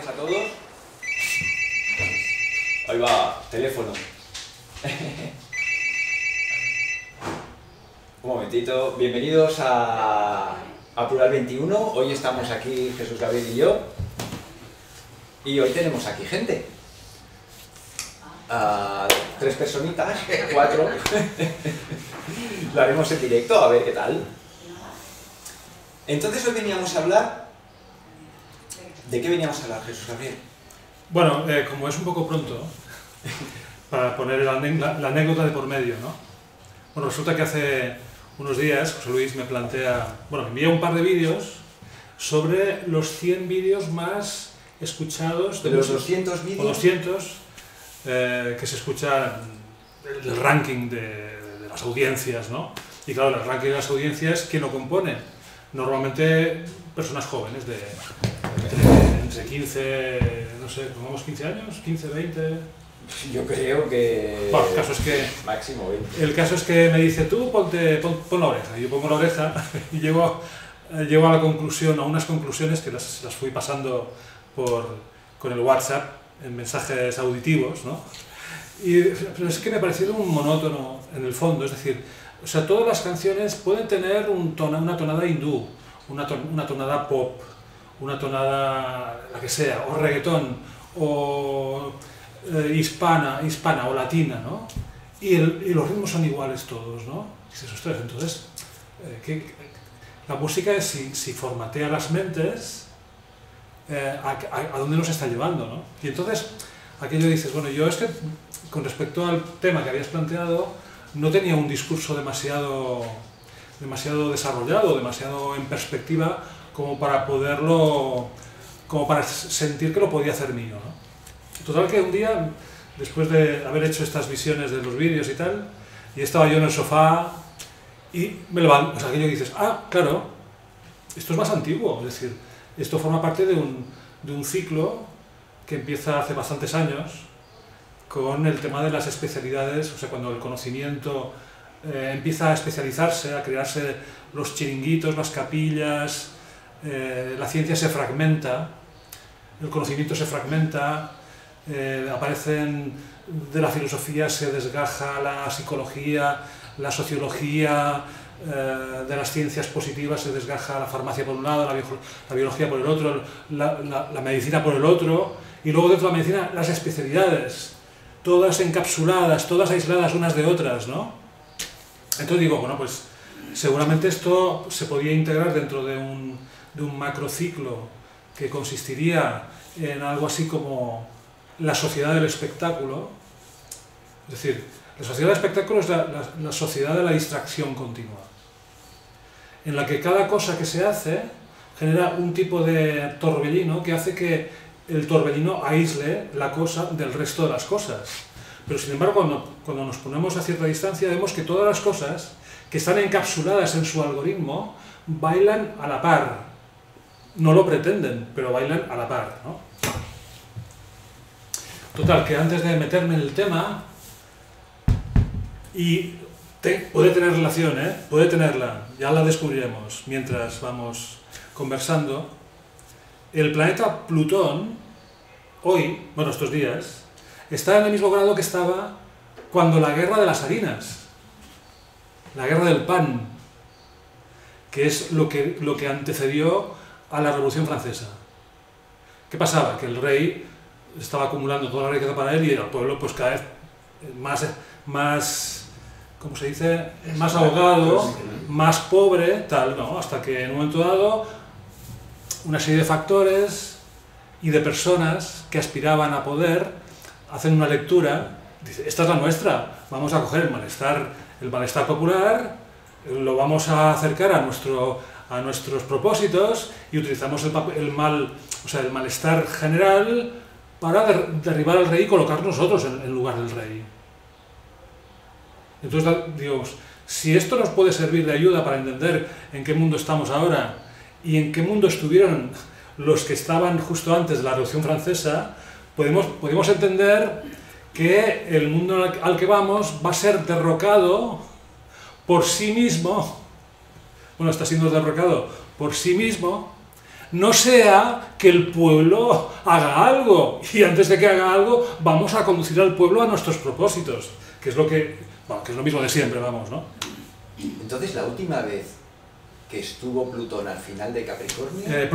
tardes a todos. Ahí va, teléfono. Un momentito. Bienvenidos a, a Plural 21. Hoy estamos aquí Jesús Gabriel y yo. Y hoy tenemos aquí gente. Ah, tres personitas, cuatro. Lo haremos en directo, a ver qué tal. Entonces hoy veníamos a hablar... ¿De qué veníamos a hablar, Jesús Gabriel? Bueno, eh, como es un poco pronto, para poner la, anécdota de por medio, ¿no? Bueno, resulta que hace unos días José Luis me plantea, bueno, me envía un par de vídeos sobre los 100 vídeos más escuchados De los muchos- 200 o vídeos... 200 eh, que se escuchan el, el ranking de, de las audiencias, ¿no? Y claro, el ranking de las audiencias, ¿quién lo compone? Normalmente personas jóvenes de, de entre 15, no sé, pongamos 15 años, 15, 20... Yo creo que... Bueno, el caso es que Máximo 20. el caso es que me dice, tú ponte, pon, pon la oreja. Y yo pongo la oreja y llego, llego a la conclusión, a unas conclusiones que las, las fui pasando por, con el WhatsApp en mensajes auditivos, ¿no? Y, pero es que me parecieron un monótono en el fondo, es decir, o sea, todas las canciones pueden tener un tona- una tonada hindú, una, ton- una tonada pop, una tonada, la que sea, o reggaetón, o eh, hispana, hispana o latina, ¿no? Y, el- y los ritmos son iguales todos, ¿no? Dices, ostras, entonces, eh, ¿qué- la música es si, si formatea las mentes, eh, a, a- a dónde nos está llevando, ¿no? Y entonces, aquello dices, bueno, yo es que con respecto al tema que habías planteado, no tenía un discurso demasiado, demasiado desarrollado, demasiado en perspectiva, como para poderlo, como para sentir que lo podía hacer mío. Total que un día, después de haber hecho estas visiones de los vídeos y tal, y estaba yo en el sofá y me levanto, o sea, que dices, ah, claro, esto es más antiguo, es decir, esto forma parte de un, de un ciclo que empieza hace bastantes años con el tema de las especialidades, o sea, cuando el conocimiento eh, empieza a especializarse, a crearse los chiringuitos, las capillas, eh, la ciencia se fragmenta, el conocimiento se fragmenta, eh, aparecen de la filosofía, se desgaja la psicología, la sociología, eh, de las ciencias positivas se desgaja la farmacia por un lado, la, bio- la biología por el otro, la, la- la medicina por el otro, y luego dentro de la medicina las especialidades, todas encapsuladas, todas aisladas unas de otras, ¿no? Entonces digo, bueno, pues seguramente esto se podía integrar dentro de un, de un macrociclo que consistiría en algo así como la sociedad del espectáculo. Es decir, la sociedad del espectáculo es la, la- sociedad de la distracción continua, en la que cada cosa que se hace genera un tipo de torbellino que hace que el torbellino aísle la cosa del resto de las cosas. Pero sin embargo, cuando, cuando nos ponemos a cierta distancia, vemos que todas las cosas que están encapsuladas en su algoritmo bailan a la par. No lo pretenden, pero bailan a la par. ¿no? Total, que antes de meterme en el tema, y te- puede tener relación, ¿eh? puede tenerla, ya la descubriremos mientras vamos conversando, el planeta Plutón, hoy, bueno, estos días, está en el mismo grado que estaba cuando la guerra de las harinas, la guerra del pan, que es lo que, lo que antecedió a la Revolución Francesa. ¿Qué pasaba? Que el rey estaba acumulando toda la riqueza para él y el pueblo pues cada vez más, más ¿cómo se dice? Más ahogado, más pobre, tal, ¿no? Hasta que en un momento dado una serie de factores y de personas que aspiraban a poder hacen una lectura, dice, esta es la nuestra, vamos a coger el malestar, el malestar popular, lo vamos a acercar a, nuestro, a nuestros propósitos y utilizamos el, mal, o sea, el malestar general para der- derribar al rey y colocar nosotros en, en lugar del rey. Entonces, digamos, si esto nos puede servir de ayuda para entender en qué mundo estamos ahora y en qué mundo estuvieron los que estaban justo antes de la Revolución Francesa, podemos, podemos entender que el mundo al- que vamos va a ser derrocado por sí mismo, bueno, está siendo derrocado por sí mismo, no sea que el pueblo haga algo y antes de que haga algo vamos a conducir al pueblo a nuestros propósitos, que es lo que, bueno, que es lo mismo de siempre, vamos, ¿no? Entonces, la última vez que estuvo Plutón al final de Capricornio Eh,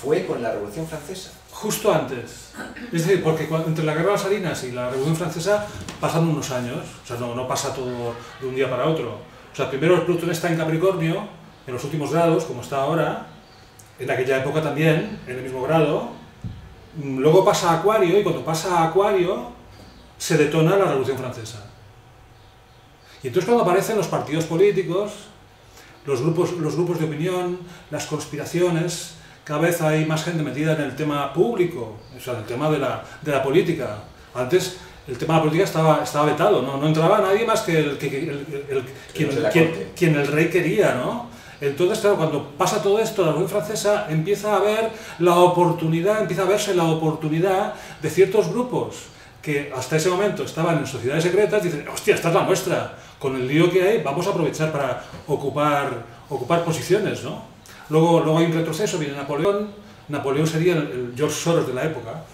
fue con la Revolución Francesa. Justo antes. Es decir, porque entre la Guerra de las Harinas y la Revolución Francesa pasan unos años, o sea, no, no pasa todo de un día para otro. O sea, primero Plutón está en Capricornio, en los últimos grados, como está ahora, en aquella época también, en el mismo grado. Mm, Luego pasa a Acuario y cuando pasa a Acuario se detona la Revolución Francesa. Y entonces cuando aparecen los partidos políticos, los grupos, los grupos de opinión, las conspiraciones, cada vez hay más gente metida en el tema público, o sea, en el tema de la, de la política. Antes el tema de la política estaba, estaba vetado, ¿no? no entraba nadie más que el, que, el- el- el- quien, el rey quería, ¿no? Entonces, claro, cuando pasa todo esto, la Revolución Francesa empieza a ver la oportunidad, empieza a verse la oportunidad de ciertos grupos que hasta ese momento estaban en sociedades secretas, dicen, hostia, esta es la nuestra, con el lío que hay, vamos a aprovechar para ocupar, ocupar posiciones, ¿no? Luego, luego hay un retroceso, viene Napoleón, Napoleón sería el, el George Soros de la época,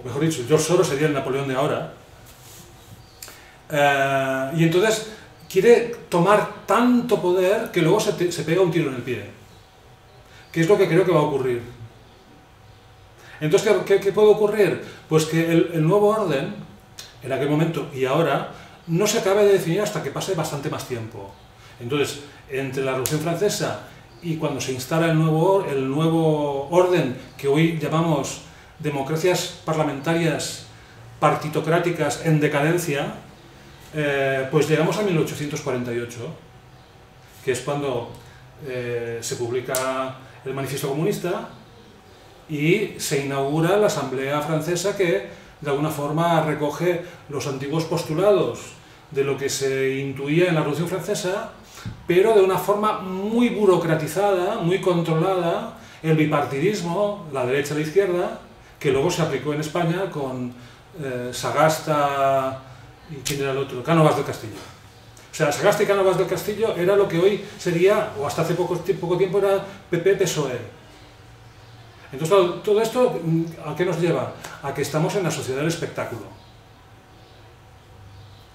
o mejor dicho, George Soros sería el Napoleón de ahora, Eh, y entonces quiere tomar tanto poder que luego se, se pega un tiro en el pie. ¿Qué es lo que creo que va a ocurrir? Entonces, ¿qué, qué- puede ocurrir? Pues que el, el nuevo orden, en aquel momento y ahora, no se acabe de definir hasta que pase bastante más tiempo. Entonces, entre la Revolución Francesa y cuando se instala el nuevo, el nuevo orden que hoy llamamos democracias parlamentarias partitocráticas en decadencia, eh, pues llegamos a 1848, que es cuando eh, se publica el Manifiesto Comunista y se inaugura la Asamblea Francesa que de alguna forma recoge los antiguos postulados de lo que se intuía en la Revolución Francesa, pero de una forma muy burocratizada, muy controlada, el bipartidismo, la derecha y la izquierda, que luego se aplicó en España con eh, Sagasta y quién era el otro, Cánovas del Castillo. O sea, Sagasta y Cánovas del Castillo era lo que hoy sería, o hasta hace poco, poco tiempo era PP-PSOE. Entonces, todo esto, mm, ¿a qué nos lleva? A que estamos en la sociedad del espectáculo.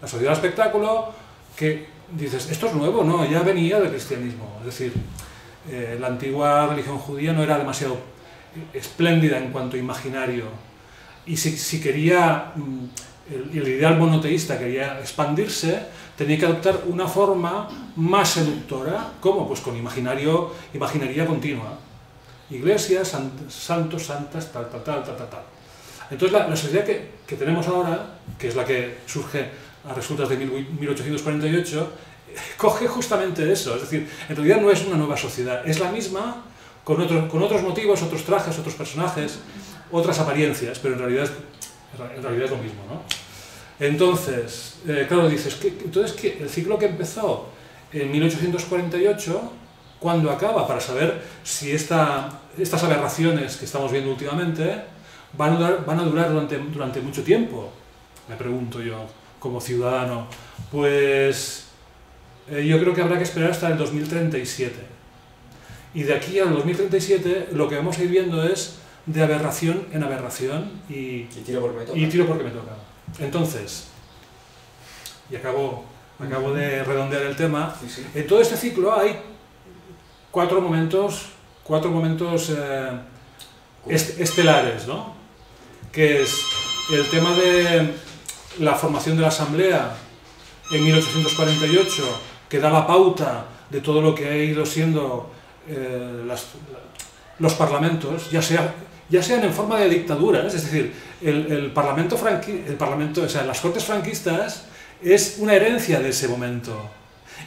La sociedad del espectáculo que dices, esto es nuevo, no, ya venía del cristianismo. Es decir, eh, la antigua religión judía no era demasiado espléndida en cuanto a imaginario. Y si, si quería, mm, el, ideal monoteísta quería expandirse, tenía que adoptar una forma más seductora. ¿Cómo? Pues con imaginario, imaginería continua. Iglesias, san- santos, santas, tal, tal, tal, tal, tal. Entonces la, la sociedad que, que tenemos ahora, que es la que surge a resultas de 1848, coge justamente eso. Es decir, en realidad no es una nueva sociedad, es la misma con, otros con otros motivos, otros trajes, otros personajes, otras apariencias, pero en realidad, en realidad es lo mismo. ¿no? Entonces, eh, claro, dices, ¿qué- entonces ¿qué? el ciclo que empezó en 1848, ¿cuándo acaba? Para saber si esta, estas aberraciones que estamos viendo últimamente van a durar, van a durar durante, durante mucho tiempo, me pregunto yo como ciudadano. Pues eh, yo creo que habrá que esperar hasta el 2037. Y de aquí al 2037 lo que vamos a ir viendo es de aberración en aberración y, Y tiro porque me toca. y tiro porque me toca. Entonces, y acabo, acabo de redondear el tema, Sí, sí. en todo este ciclo hay cuatro momentos, cuatro momentos eh, est- estelares, ¿no? Que es el tema de la formación de la Asamblea en 1848, que da la pauta de todo lo que ha ido siendo eh, los parlamentos, ya, sea, ya sean en forma de dictaduras, es decir, el, parlamento franqui- el parlamento, o sea, las cortes franquistas es una herencia de ese momento.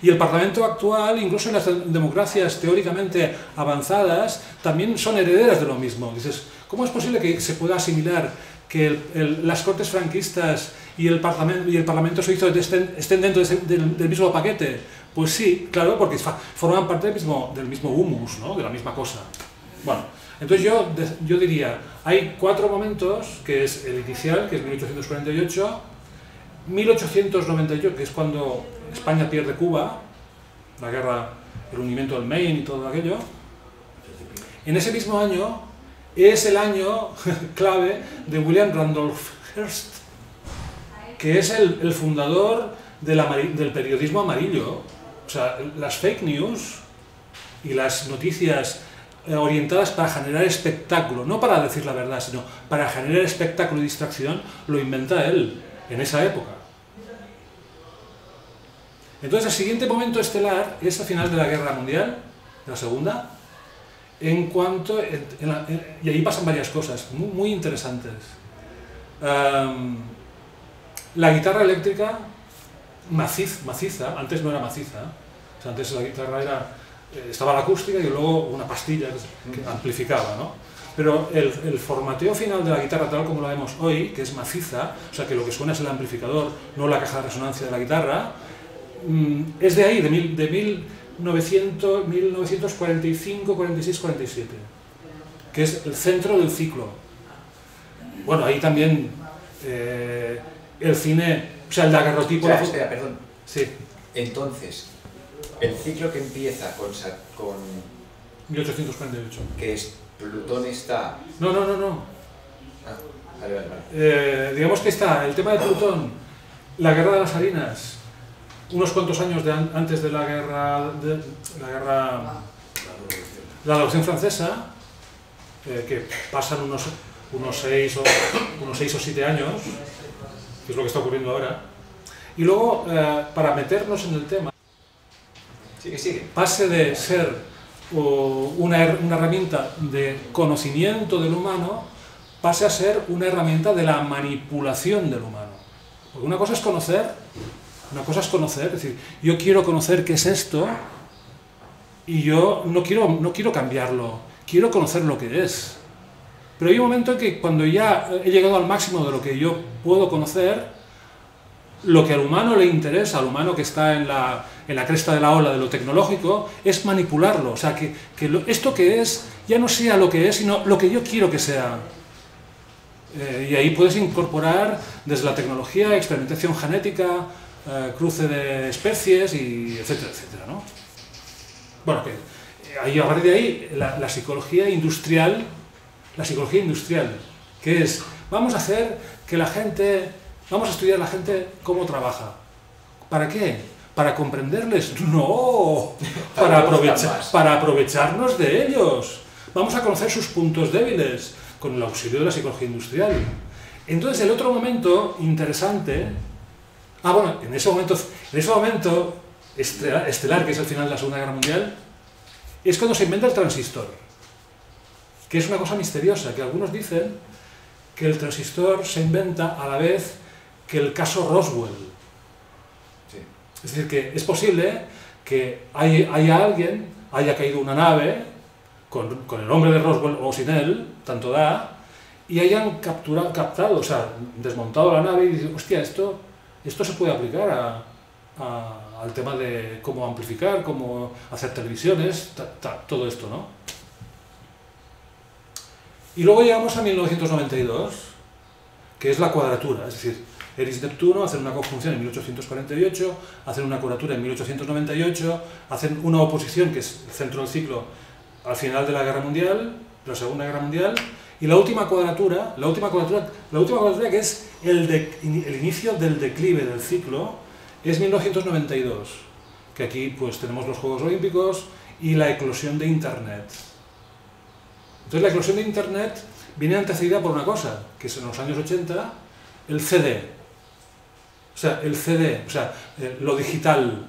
Y el Parlamento actual, incluso en las de- democracias teóricamente avanzadas, también son herederas de lo mismo. Dices, ¿cómo es posible que se pueda asimilar que las Cortes franquistas y el Parlamento, y el parlamento suizo estén, estén dentro del, mismo paquete? Pues sí, claro, porque forman parte del mismo, del mismo humus, ¿no? de la misma cosa. Bueno, entonces yo, yo diría, hay cuatro momentos, que es el inicial, que es 1848, 1898, que es cuando España pierde Cuba, la guerra, el hundimiento del Maine y todo aquello, En ese mismo año es el año clave de William Randolph Hearst, que es el, fundador del periodismo amarillo. O sea, las fake news y las noticias eh, orientadas para generar espectáculo, no para decir la verdad, sino para generar espectáculo y distracción, lo inventa él en esa época. Entonces el siguiente momento estelar es el final de la Guerra Mundial, la Segunda, en cuanto... y ahí pasan varias cosas muy, interesantes. La guitarra eléctrica maciz, maciza, antes no era maciza, antes la guitarra era, eh, estaba la acústica y luego una pastilla que amplificaba, ¿no? Pero el, el, formateo final de la guitarra tal como la vemos hoy, que es maciza, o sea que lo que suena es el amplificador, no la caja de resonancia de la guitarra, mm, es de ahí, de, mil, de mil 1945, 46, 47, que es el centro del ciclo. Bueno, ahí también eh, el cine, o sea, el daguerrotipo... Espera, perdón. Sí. Entonces, el ciclo que empieza con... con 1848. Que es Plutón está... No, no, no, no. Ah, vale, vale, vale. Eh, digamos que está el tema de Plutón, la guerra de las harinas, unos cuantos años antes de la guerra, de, la guerra, la Revolución Francesa, eh, que pasan unos, unos, seis o, unos seis o siete años, que es lo que está ocurriendo ahora, y luego, eh, para meternos en el tema, pase de ser una, una herramienta de conocimiento del humano, pase a ser una herramienta de la manipulación del humano. Porque una cosa es conocer una cosa es conocer, es decir, yo quiero conocer qué es esto y yo no quiero, no quiero cambiarlo, quiero conocer lo que es. Pero hay un momento en que cuando ya he llegado al máximo de lo que yo puedo conocer, lo que al humano le interesa, al humano que está en la, en la cresta de la ola de lo tecnológico, es manipularlo. O sea, que, que esto que es ya no sea lo que es, sino lo que yo quiero que sea. Eh, y ahí puedes incorporar desde la tecnología, experimentación genética, eh, cruce de especies, y etcétera, etcétera. ¿no? Bueno, que eh, a partir de ahí, la, psicología industrial, la psicología industrial, que es, vamos a hacer que la gente, vamos a estudiar a la gente cómo trabaja. ¿Para qué? ¿Para comprenderles? No, para, aprovechar, para aprovecharnos de ellos. Vamos a conocer sus puntos débiles con el auxilio de la psicología industrial. Entonces, el otro momento interesante Ah, bueno, en ese momento, en ese momento estelar, que es el final de la Segunda Guerra Mundial, es cuando se inventa el transistor, que es una cosa misteriosa, que algunos dicen que el transistor se inventa a la vez que el caso Roswell. Es decir, que es posible que haya, alguien, haya caído una nave con, el nombre de Roswell o sin él, tanto da, y hayan capturado, captado, o sea, desmontado la nave y dicen, hostia, esto esto se puede aplicar al tema de cómo amplificar, cómo hacer televisiones, todo esto, ¿no? Y luego llegamos a 1992, que es la cuadratura, es decir, Eris Neptuno hacen una conjunción en 1848, hacen una cuadratura en 1898, hacen una oposición, que es el centro del ciclo, al final de la Guerra Mundial, la Segunda Guerra Mundial, y la última cuadratura, la última cuadratura, la última cuadratura que es el, el inicio del declive del ciclo, es 1992, que aquí pues tenemos los Juegos Olímpicos y la eclosión de Internet. Entonces la eclosión de Internet viene antecedida por una cosa, que es en los años 80 el CD. O sea, el CD, o sea, eh, lo digital.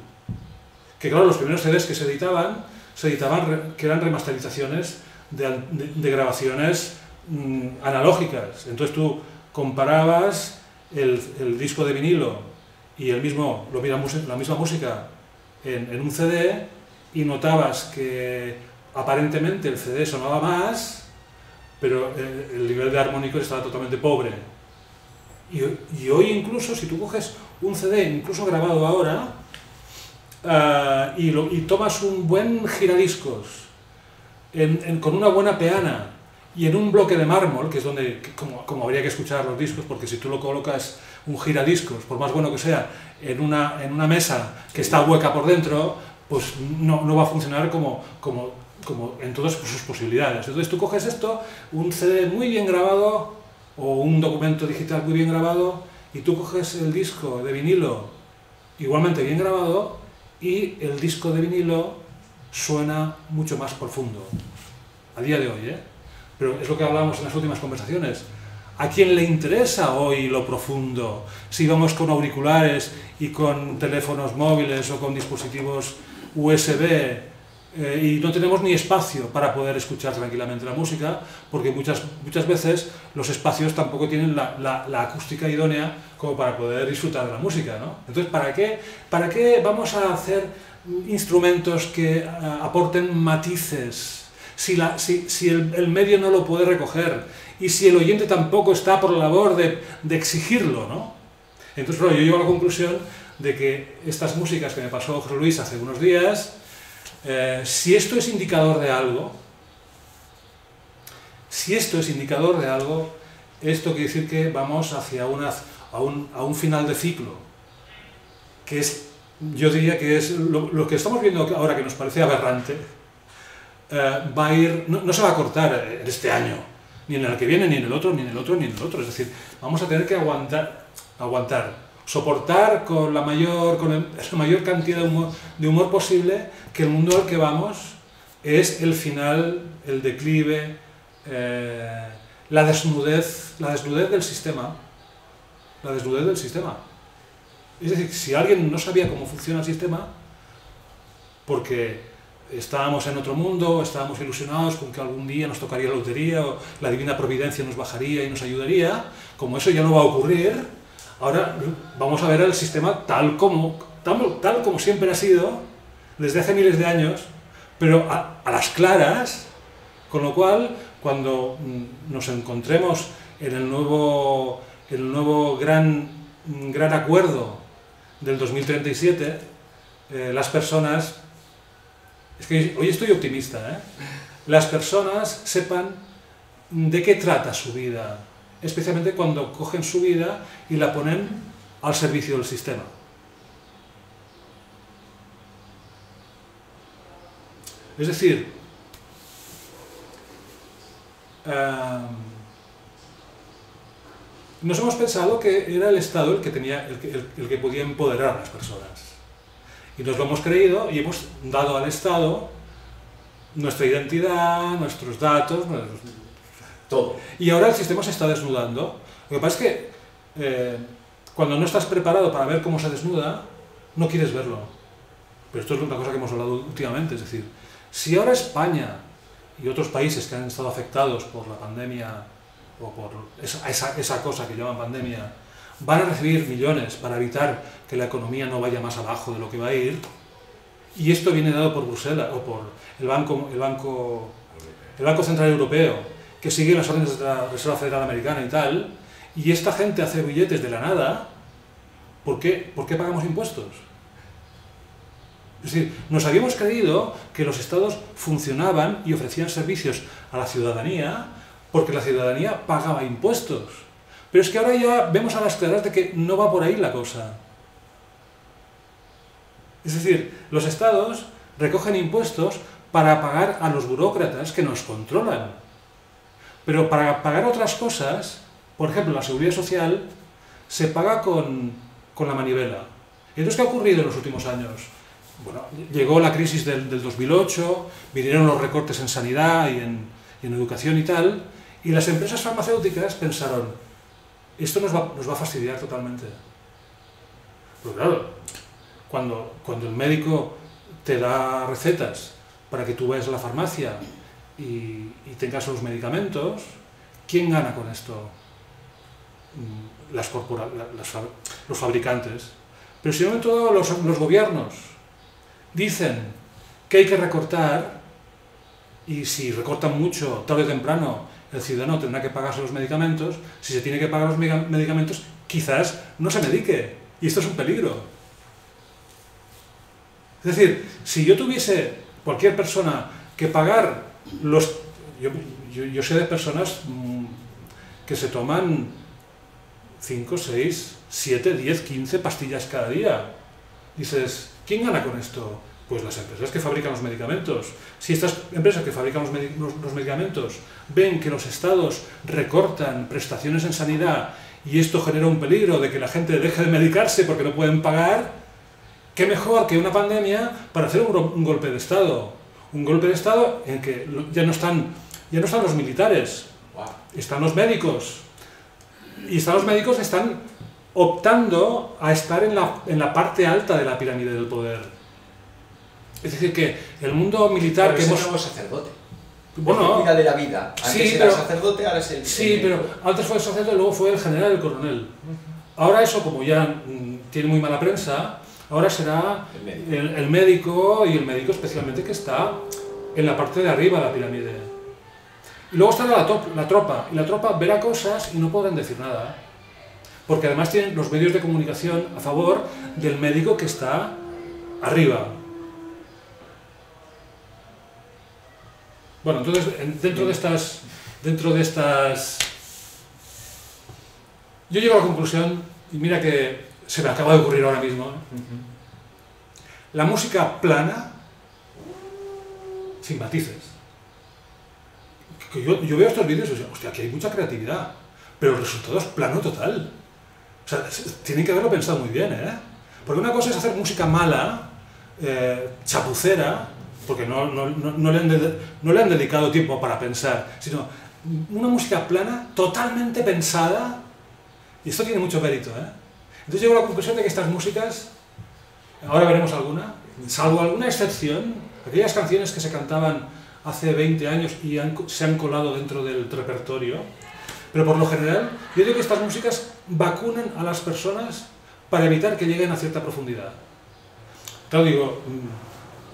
Que claro, los primeros CDs que se editaban, se editaban que eran remasterizaciones de, grabaciones Mm, analógicas. Entonces tú comparabas el, disco de vinilo y el mismo, lo, la misma música en, un CD y notabas que aparentemente el CD sonaba más, pero el, nivel de armónico estaba totalmente pobre. Y, hoy incluso, si tú coges un CD, incluso grabado ahora, uh, y, tomas un buen giradiscos con una buena peana y en un bloque de mármol, que es donde como, como, habría que escuchar los discos, porque si tú lo colocas un giradiscos, por más bueno que sea, en una, en una mesa que está hueca por dentro, pues no, no va a funcionar como, como, como en todas sus posibilidades. Entonces tú coges esto, un CD muy bien grabado o un documento digital muy bien grabado y tú coges el disco de vinilo igualmente bien grabado y el disco de vinilo suena mucho más profundo. A día de hoy, ¿eh? Pero es lo que hablábamos en las últimas conversaciones. ¿A quién le interesa hoy lo profundo? Si vamos con auriculares y con teléfonos móviles o con dispositivos USB eh, y no tenemos ni espacio para poder escuchar tranquilamente la música, porque muchas, muchas veces los espacios tampoco tienen la, la, acústica idónea como para poder disfrutar de la música. ¿no? Entonces, ¿para qué, ¿para qué vamos a hacer instrumentos que eh, aporten matices si, la, si, si el, el, medio no lo puede recoger y si el oyente tampoco está por la labor de, de exigirlo, ¿no? Entonces, bueno, yo llego a la conclusión de que estas músicas que me pasó José Luis hace unos días, eh, si esto es indicador de algo, si esto es indicador de algo, esto quiere decir que vamos hacia un, final de ciclo, que es, yo diría que es lo, que estamos viendo ahora que nos parece aberrante, eh, va a ir, no, se va a cortar en este año, ni en el que viene, ni en el otro, ni en el otro, ni en el otro. Es decir, vamos a tener que aguantar soportar con la mayor, con la mayor cantidad de humor, posible que el mundo al que vamos es el final, el declive, eh, la desnudez, la desnudez del sistema. La desnudez del sistema. Es decir, si alguien no sabía cómo funciona el sistema, porque estábamos en otro mundo, estábamos ilusionados con que algún día nos tocaría la lotería o la divina providencia nos bajaría y nos ayudaría, como eso ya no va a ocurrir, ahora vamos a ver el sistema tal como, tal, como siempre ha sido, desde hace miles de años, pero a, las claras, con lo cual, cuando mm, nos encontremos en el nuevo, el nuevo gran, gran acuerdo del 2037, eh, las personas es que hoy estoy optimista, ¿eh? Las personas sepan de qué trata su vida, especialmente cuando cogen su vida y la ponen al servicio del sistema. Es decir, uh, nos hemos pensado que era el Estado el que, tenía, el que, el, el que podía empoderar a las personas. Y nos lo hemos creído y hemos dado al Estado nuestra identidad, nuestros datos, todo. Y ahora el sistema se está desnudando. Lo que pasa es que eh, cuando no estás preparado para ver cómo se desnuda, no quieres verlo. Pero esto es una cosa que hemos hablado últimamente, es decir, si ahora España y otros países que han estado afectados por la pandemia o por esa, esa, cosa que llaman pandemia, van a recibir millones para evitar que la economía no vaya más abajo de lo que va a ir, y esto viene dado por Bruselas o por el Banco, el Banco, el Banco Central Europeo, que sigue las órdenes de la Reserva Federal Americana y tal, y esta gente hace billetes de la nada, ¿por qué, ¿por qué pagamos impuestos? Es decir, nos habíamos creído que los estados funcionaban y ofrecían servicios a la ciudadanía porque la ciudadanía pagaba impuestos. Pero es que ahora ya vemos a las claras de que no va por ahí la cosa. Es decir, los estados recogen impuestos para pagar a los burócratas que nos controlan. Pero para pagar otras cosas, por ejemplo, la seguridad social, se paga con, con la manivela. Entonces, ¿qué ha ocurrido en los últimos años? Bueno, llegó la crisis del, del 2008, vinieron los recortes en sanidad y en, y en educación y tal, y las empresas farmacéuticas pensaron, esto nos va, nos va a fastidiar totalmente. Pero claro, cuando, cuando el médico te da recetas para que tú vayas a la farmacia y, y tengas los medicamentos, ¿quién gana con esto? Mm, las corpora los fabricantes. Pero si no, todo los, los gobiernos dicen que hay que recortar y si recortan mucho, tarde o temprano, el ciudadano tendrá que pagarse los medicamentos, si se tiene que pagar los medicamentos, quizás no se medique. Y esto es un peligro. Es decir, si yo tuviese cualquier persona que pagar los... Yo, yo, sé de personas mmm, que se toman 5, 6, 7, 10, 15 pastillas cada día. Dices, ¿quién gana con esto? Pues las empresas que fabrican los medicamentos. Si estas empresas que fabrican los, medicamentos ven que los estados recortan prestaciones en sanidad y esto genera un peligro de que la gente deje de medicarse porque no pueden pagar, ¿qué mejor que una pandemia para hacer un, golpe de Estado? Un golpe de Estado en que ya no están, ya no están los militares, están los médicos. Y están los médicos están optando a estar en la, en la parte alta de la pirámide del poder. Es decir, que el mundo militar pero que hemos... nuevo sacerdote. Bueno, de la vida. Antes sí, era sacerdote, ahora es el... Sí, pero antes fue el sacerdote, luego fue el general, el coronel. Ahora eso, como ya mm, tiene muy mala prensa, ahora será el médico. y el médico especialmente que está en la parte de arriba de la pirámide. Y luego estará la, la tropa, y la tropa verá cosas y no podrán decir nada. Porque además tienen los medios de comunicación a favor del médico que está arriba. Bueno, entonces, dentro de estas... Dentro de estas... Yo llego a la conclusión, y mira que se me acaba de ocurrir ahora mismo, ¿eh? la música plana, sin matices. yo, yo, veo estos vídeos y digo, hostia, aquí hay mucha creatividad, pero el resultado es plano total. O sea, tienen que haberlo pensado muy bien, ¿eh? Porque una cosa es hacer música mala, eh, chapucera, porque no, no, no, le han no, le han dedicado tiempo para pensar, sino una música plana, totalmente pensada, y esto tiene mucho mérito. ¿eh? Entonces llego a la conclusión de que estas músicas, ahora veremos alguna, salvo alguna excepción, aquellas canciones que se cantaban hace 20 años y se han colado dentro del repertorio, pero por lo general, yo digo que estas músicas vacunan a las personas para evitar que lleguen a cierta profundidad. Claro, digo,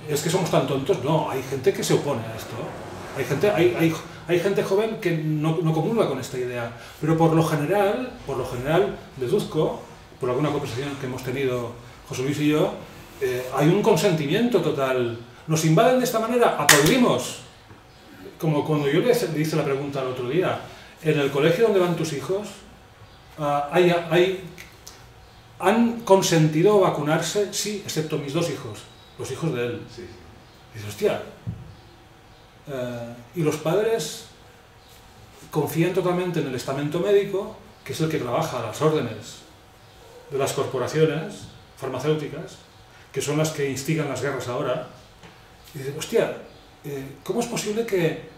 es que somos tan tontos. No, hay gente que se opone a esto. Hay gente, hay, hay, hay gente joven que no, no, comulga con esta idea. Pero por lo general, por lo general, deduzco, por alguna conversación que hemos tenido José Luis y yo, eh, hay un consentimiento total. Nos invaden de esta manera, aplaudimos. Como cuando yo le hice la pregunta el otro día, en el colegio donde van tus hijos, ah, hay, hay, ¿han consentido vacunarse? Sí, excepto mis dos hijos los hijos de él. Sí. Y dices, hostia. Eh, y los padres confían totalmente en el estamento médico, que es el que trabaja a las órdenes de las corporaciones farmacéuticas, que son las que instigan las guerras ahora. Y dices, hostia, eh, ¿cómo es posible que,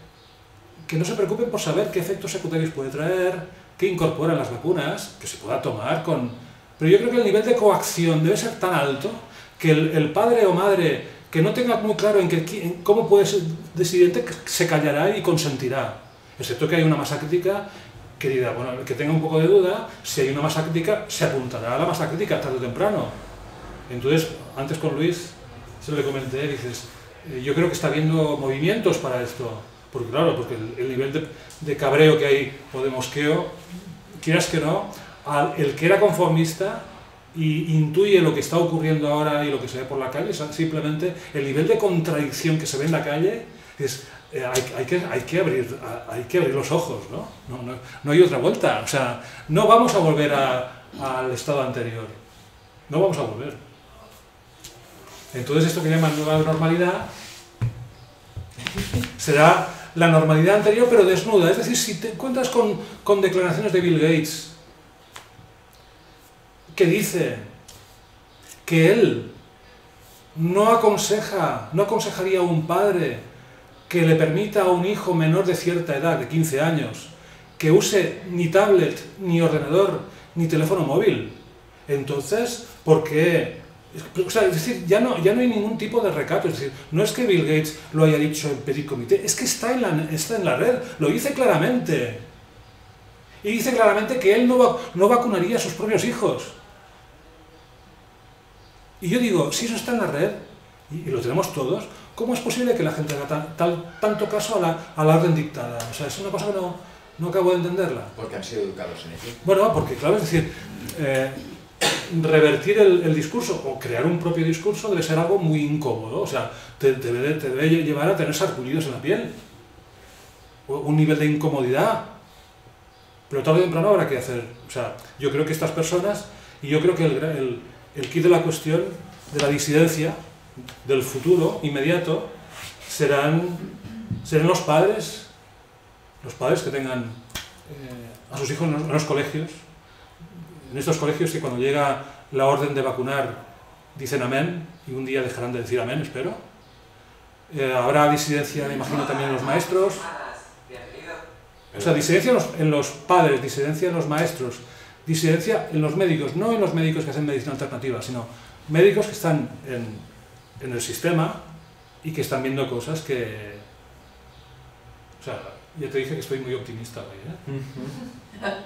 que no se preocupen por saber qué efectos secundarios puede traer, qué incorporan las vacunas, que se pueda tomar con... Pero yo creo que el nivel de coacción debe ser tan alto que el, padre o madre que no tenga muy claro en, que, cómo puede ser decidente se callará y consentirá. Excepto que hay una masa crítica que dirá, bueno, el que tenga un poco de duda, si hay una masa crítica, se apuntará a la masa crítica tarde o temprano. Entonces, antes con Luis, se le comenté, dices, eh, yo creo que está habiendo movimientos para esto. Porque claro, porque el, nivel de, cabreo que hay o de mosqueo, quieras que no, el que era conformista y intuye lo que está ocurriendo ahora y lo que se ve por la calle, simplemente el nivel de contradicción que se ve en la calle es, eh, hay, que abrir los ojos, ¿no? No, no, no hay otra vuelta, o sea, no vamos a volver al estado anterior, no vamos a volver. Entonces esto que llaman nueva normalidad será la normalidad anterior pero desnuda, es decir, si te encuentras con, con declaraciones de Bill Gates, que dice que él no aconseja, no aconsejaría a un padre que le permita a un hijo menor de cierta edad, de 15 años, que use ni tablet, ni ordenador, ni teléfono móvil. Entonces, ¿por qué? O sea, es decir, ya no, ya no hay ningún tipo de recato. Es decir, no es que Bill Gates lo haya dicho en petit comité, es que está en la, está en la red, lo dice claramente. Y dice claramente que él no, no vacunaría a sus propios hijos. Y yo digo, si eso está en la red, y, lo tenemos todos, ¿cómo es posible que la gente haga tanto caso a la, a la, orden dictada? O sea, es una cosa que no, no acabo de entenderla. Porque han sido educados en eso. Bueno, porque claro, es decir, eh, revertir el, discurso o crear un propio discurso debe ser algo muy incómodo, o sea, te, debe, te debe, llevar a tener sarpullidos en la piel, un nivel de incomodidad, pero tarde o temprano habrá que hacer, o sea, yo creo que estas personas, y yo creo que el, el el kit de la cuestión de la disidencia del futuro inmediato serán, serán los padres, los padres que tengan eh, a sus hijos en los, colegios, en estos colegios que cuando llega la orden de vacunar dicen amén y un día dejarán de decir amén, espero. Eh, habrá disidencia, me imagino, también en los maestros. O sea, disidencia en los, en los, padres, disidencia en los maestros, disidencia en los médicos, no en los médicos que hacen medicina alternativa, sino médicos que están en, en el sistema y que están viendo cosas que... O sea, ya te dije que estoy muy optimista hoy, ¿eh?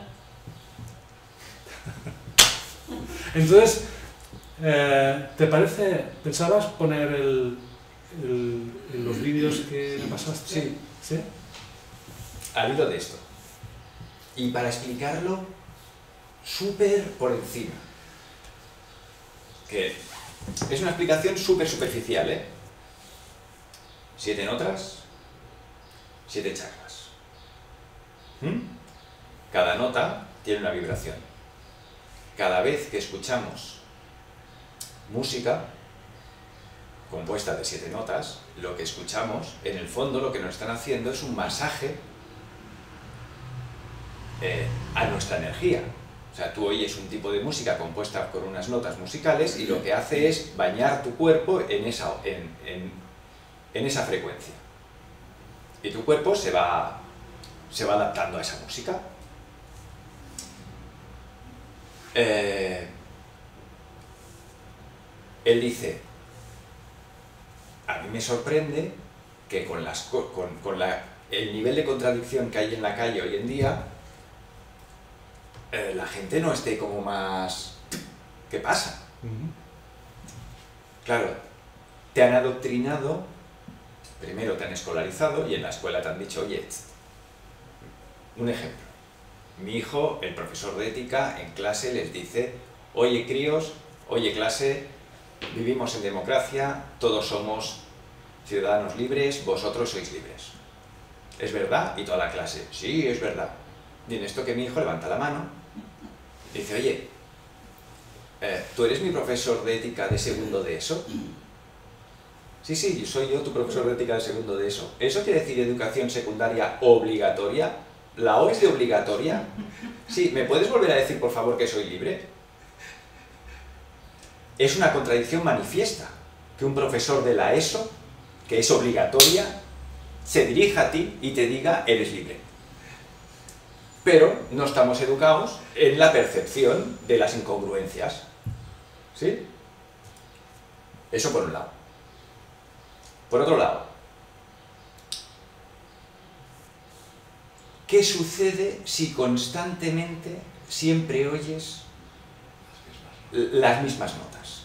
Entonces, eh, ¿te parece, pensabas poner el, los vídeos que me pasaste? Sí. ¿Sí? Al hilo de esto. Y para explicarlo súper por encima. Que es una explicación súper superficial, ¿eh? Siete notas, siete chakras. ¿Mm? Cada nota tiene una vibración. Cada vez que escuchamos música compuesta de siete notas, lo que escuchamos, en el fondo lo que nos están haciendo es un masaje eh, a nuestra energía. O sea, tú oyes un tipo de música compuesta por unas notas musicales y lo que hace es bañar tu cuerpo en esa, en, esa frecuencia. Y tu cuerpo se va, se va adaptando a esa música. Eh, él dice, a mí me sorprende que con, las, con, con la, el nivel de contradicción que hay en la calle hoy en día, eh, la gente no esté como más... ¿Qué pasa? Claro, te han adoctrinado, primero te han escolarizado y en la escuela te han dicho, oye, un ejemplo. Mi hijo, el profesor de ética, en clase les dice, oye críos, oye clase, vivimos en democracia, todos somos ciudadanos libres, vosotros sois libres. ¿Es verdad? Y toda la clase, sí, es verdad. Y en esto que mi hijo levanta la mano Dice, oye, eh, ¿tú eres mi profesor de ética de segundo de eso? Sí, sí, soy yo tu profesor de ética de segundo de eso. ¿Eso quiere decir educación secundaria obligatoria? ¿La O es de obligatoria? Sí, ¿me puedes volver a decir, por favor, que soy libre? Es una contradicción manifiesta que un profesor de la ESO, que es obligatoria, se dirija a ti y te diga, eres libre pero no estamos educados en la percepción de las incongruencias. ¿Sí? Eso por un lado. Por otro lado, ¿qué sucede si constantemente siempre oyes las mismas notas?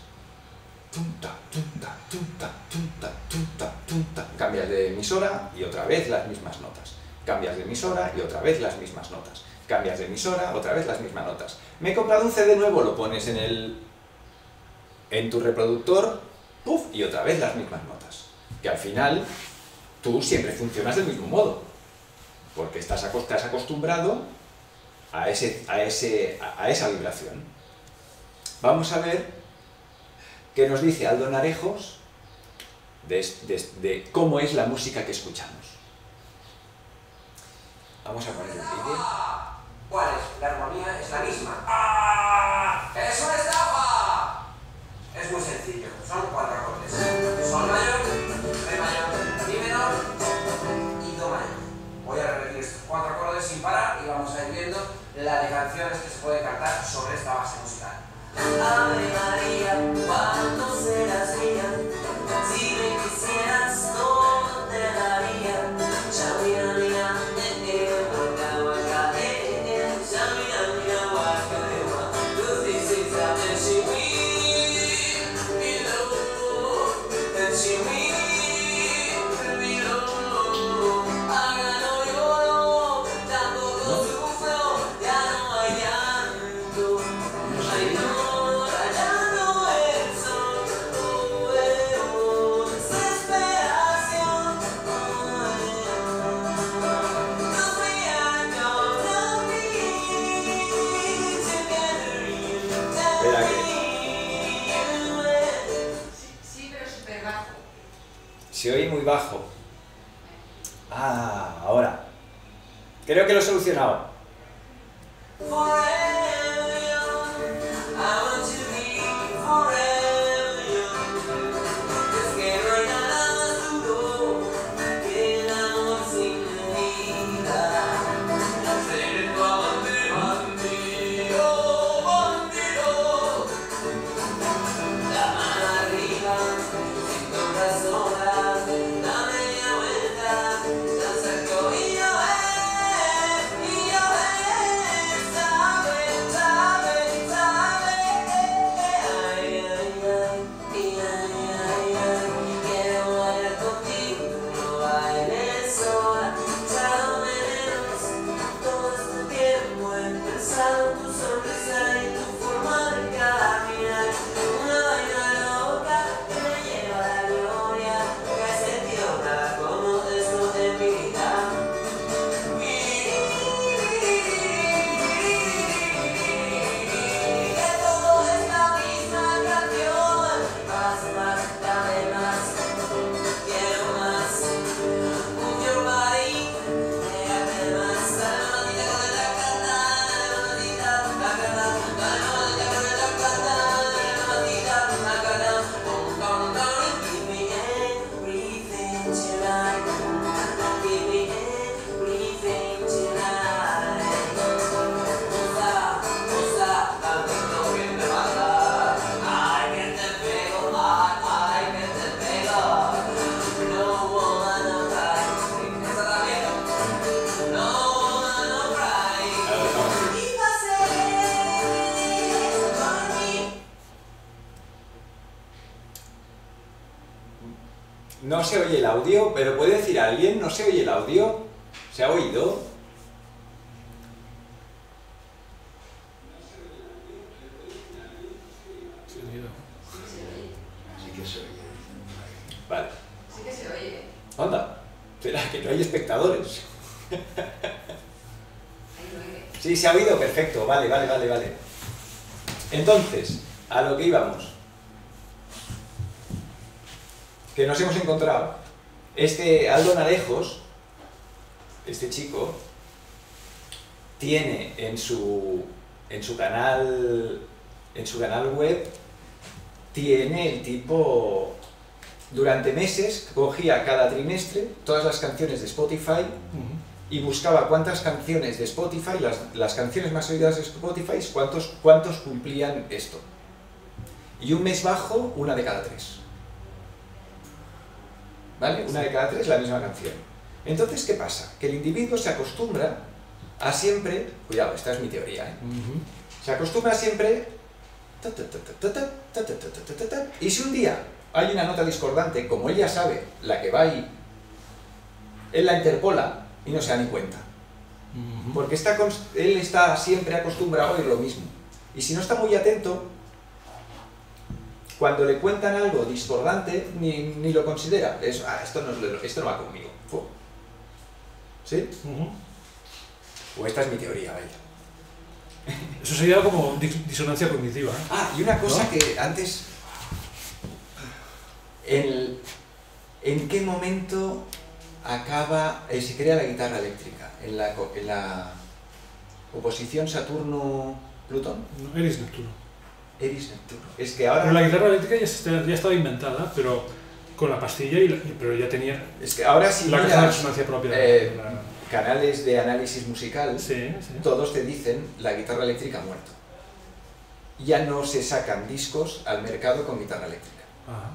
Tunta, tunta, tunta, tunta, tunta, tunta. Cambias de emisora y otra vez las mismas notas. Cambias de emisora y otra vez las mismas notas. Cambias de emisora, otra vez las mismas notas. Me he comprado un CD nuevo, lo pones en el en tu reproductor, puff, y otra vez las mismas notas. Que al final tú siempre funcionas del mismo modo. Porque estás, acostumbrado a, ese, a, ese, a esa vibración. Vamos a ver qué nos dice Aldo Narejos de cómo es la música que escuchamos. Vamos a poner el vídeo. ¿Cuál es? La armonía es la misma. ¡Ah! ¡Es una estafa! Es muy sencillo. Son cuatro acordes. Sol mayor, Re mayor, Mi menor y Do mayor. Voy a repetir estos cuatro acordes sin parar y vamos a ir viendo la de canciones que se pueden cantar sobre esta base musical. Ave María, ¿cuándo Ah, ahora. Creo que lo he solucionado. Vale, vale, vale, vale. Entonces, a lo que íbamos. Que nos hemos encontrado. Este Aldo Narejos, este chico, tiene en su, en su canal en su canal web tiene el tipo durante meses cogía cada trimestre todas las canciones de Spotify y buscaba cuántas canciones de Spotify, las, las canciones más oídas de Spotify, cuántos, cuántos cumplían esto. Y un mes bajo, una de cada tres. ¿Vale? Una de cada tres la misma canción. Entonces, ¿qué pasa? Que el individuo se acostumbra a siempre, cuidado, esta es mi teoría, ¿eh? se acostumbra a siempre... Y si un día hay una nota discordante, como él ya sabe, la que va ahí, él la interpola y no se da ni cuenta. Porque está él está siempre acostumbrado a oír lo mismo. Y si no está muy atento, cuando le cuentan algo discordante, ni, ni lo considera. Es, "Ah, esto, no, es esto no va conmigo. Fu. ¿Sí? Ujú. O esta es mi teoría, vaya. Eso sería como dis- disonancia cognitiva. ¿eh? Ah, y una cosa ¿No? que antes... El, ¿En qué momento acaba, eh, se crea la guitarra eléctrica? En la, en la oposición Saturno-Plutón. No, Eris Neptuno. Eris Neptuno. Es que ahora... Pero la guitarra eléctrica ya, está- ya estaba inventada, pero con la pastilla, y la- pero ya tenía Es que ahora si la caja de resonancia propia. eh, la- canales de análisis musical, Sí, sí. todos te dicen la guitarra eléctrica ha muerto. Ya no se sacan discos al mercado con guitarra eléctrica. Ajá.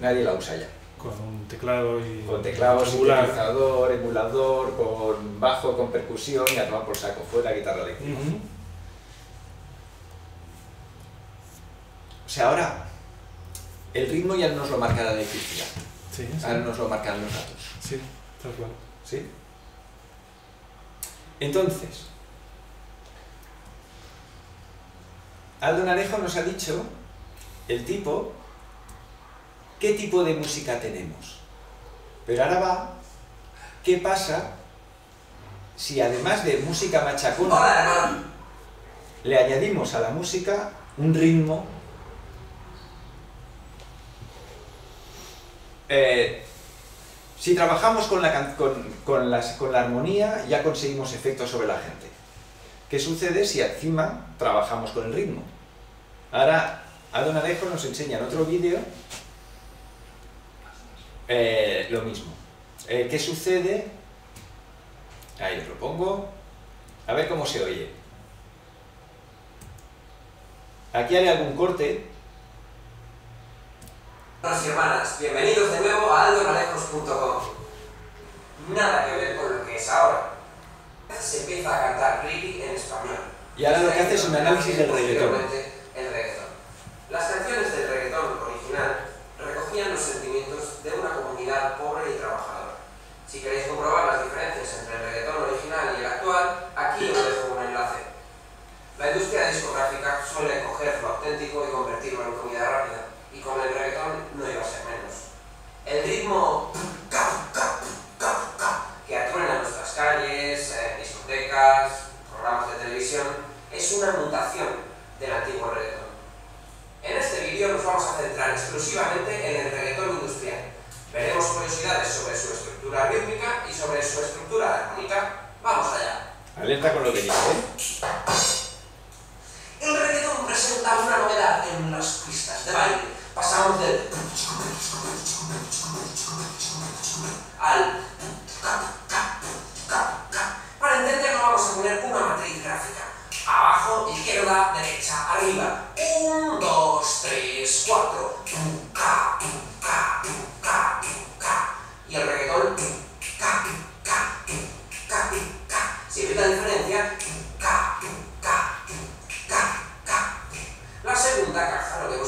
Nadie la usa ya. Con un teclado y. Con teclado, regular. sintetizador, emulador, con bajo, con percusión y a tomar por saco. Fue la guitarra eléctrica. Ujú. O sea, ahora el ritmo ya no nos lo marca la electricidad. Sí, sí. Ahora nos lo marcan los datos. Sí, tal cual. ¿Sí? Entonces, Aldo Narejo nos ha dicho, el tipo, qué tipo de música tenemos. Pero ahora va, ¿qué pasa si además de música machacona le añadimos a la música un ritmo eh, si trabajamos con la armonía, ya conseguimos efectos sobre la gente. ¿Qué sucede si encima trabajamos con el ritmo? Ahora, Adon Alejo nos enseña en otro vídeo eh, lo mismo. Eh, ¿Qué sucede? Ahí os lo pongo. A ver cómo se oye. Aquí haré algún corte. Hermanos y hermanas, bienvenidos de nuevo a aldonalejos.com. Nada que ver con lo que es ahora. Se empieza a cantar reggae en español. Y ahora lo que hace es un análisis del reggaetón. El reggaetón. Las canciones del reggaetón original recogían los sentimientos de una comunidad pobre y trabajadora. Si queréis comprobar las diferencias entre el reggaetón original y el actual, aquí os dejo un enlace. La industria discográfica suele coger lo auténtico y convertirlo en comida rápida, y con el reggaetón no iba a ser menos. El ritmo que atruena nuestras calles, eh, discotecas, programas de televisión, es una mutación del antiguo reggaetón. En este vídeo nos vamos a centrar exclusivamente en el reggaetón industrial. Veremos curiosidades sobre su estructura rítmica y sobre su estructura armónica. ¡Vamos allá! Alerta con lo que dice. ¿eh? El reggaetón presenta una novedad en las pistas de baile. Pasamos del al para entenderlo vamos a poner una matriz gráfica. Abajo, izquierda, derecha, arriba. Un, dos, tres, cuatro. Y el reggaetón. Si veis la diferencia. La segunda caja lo que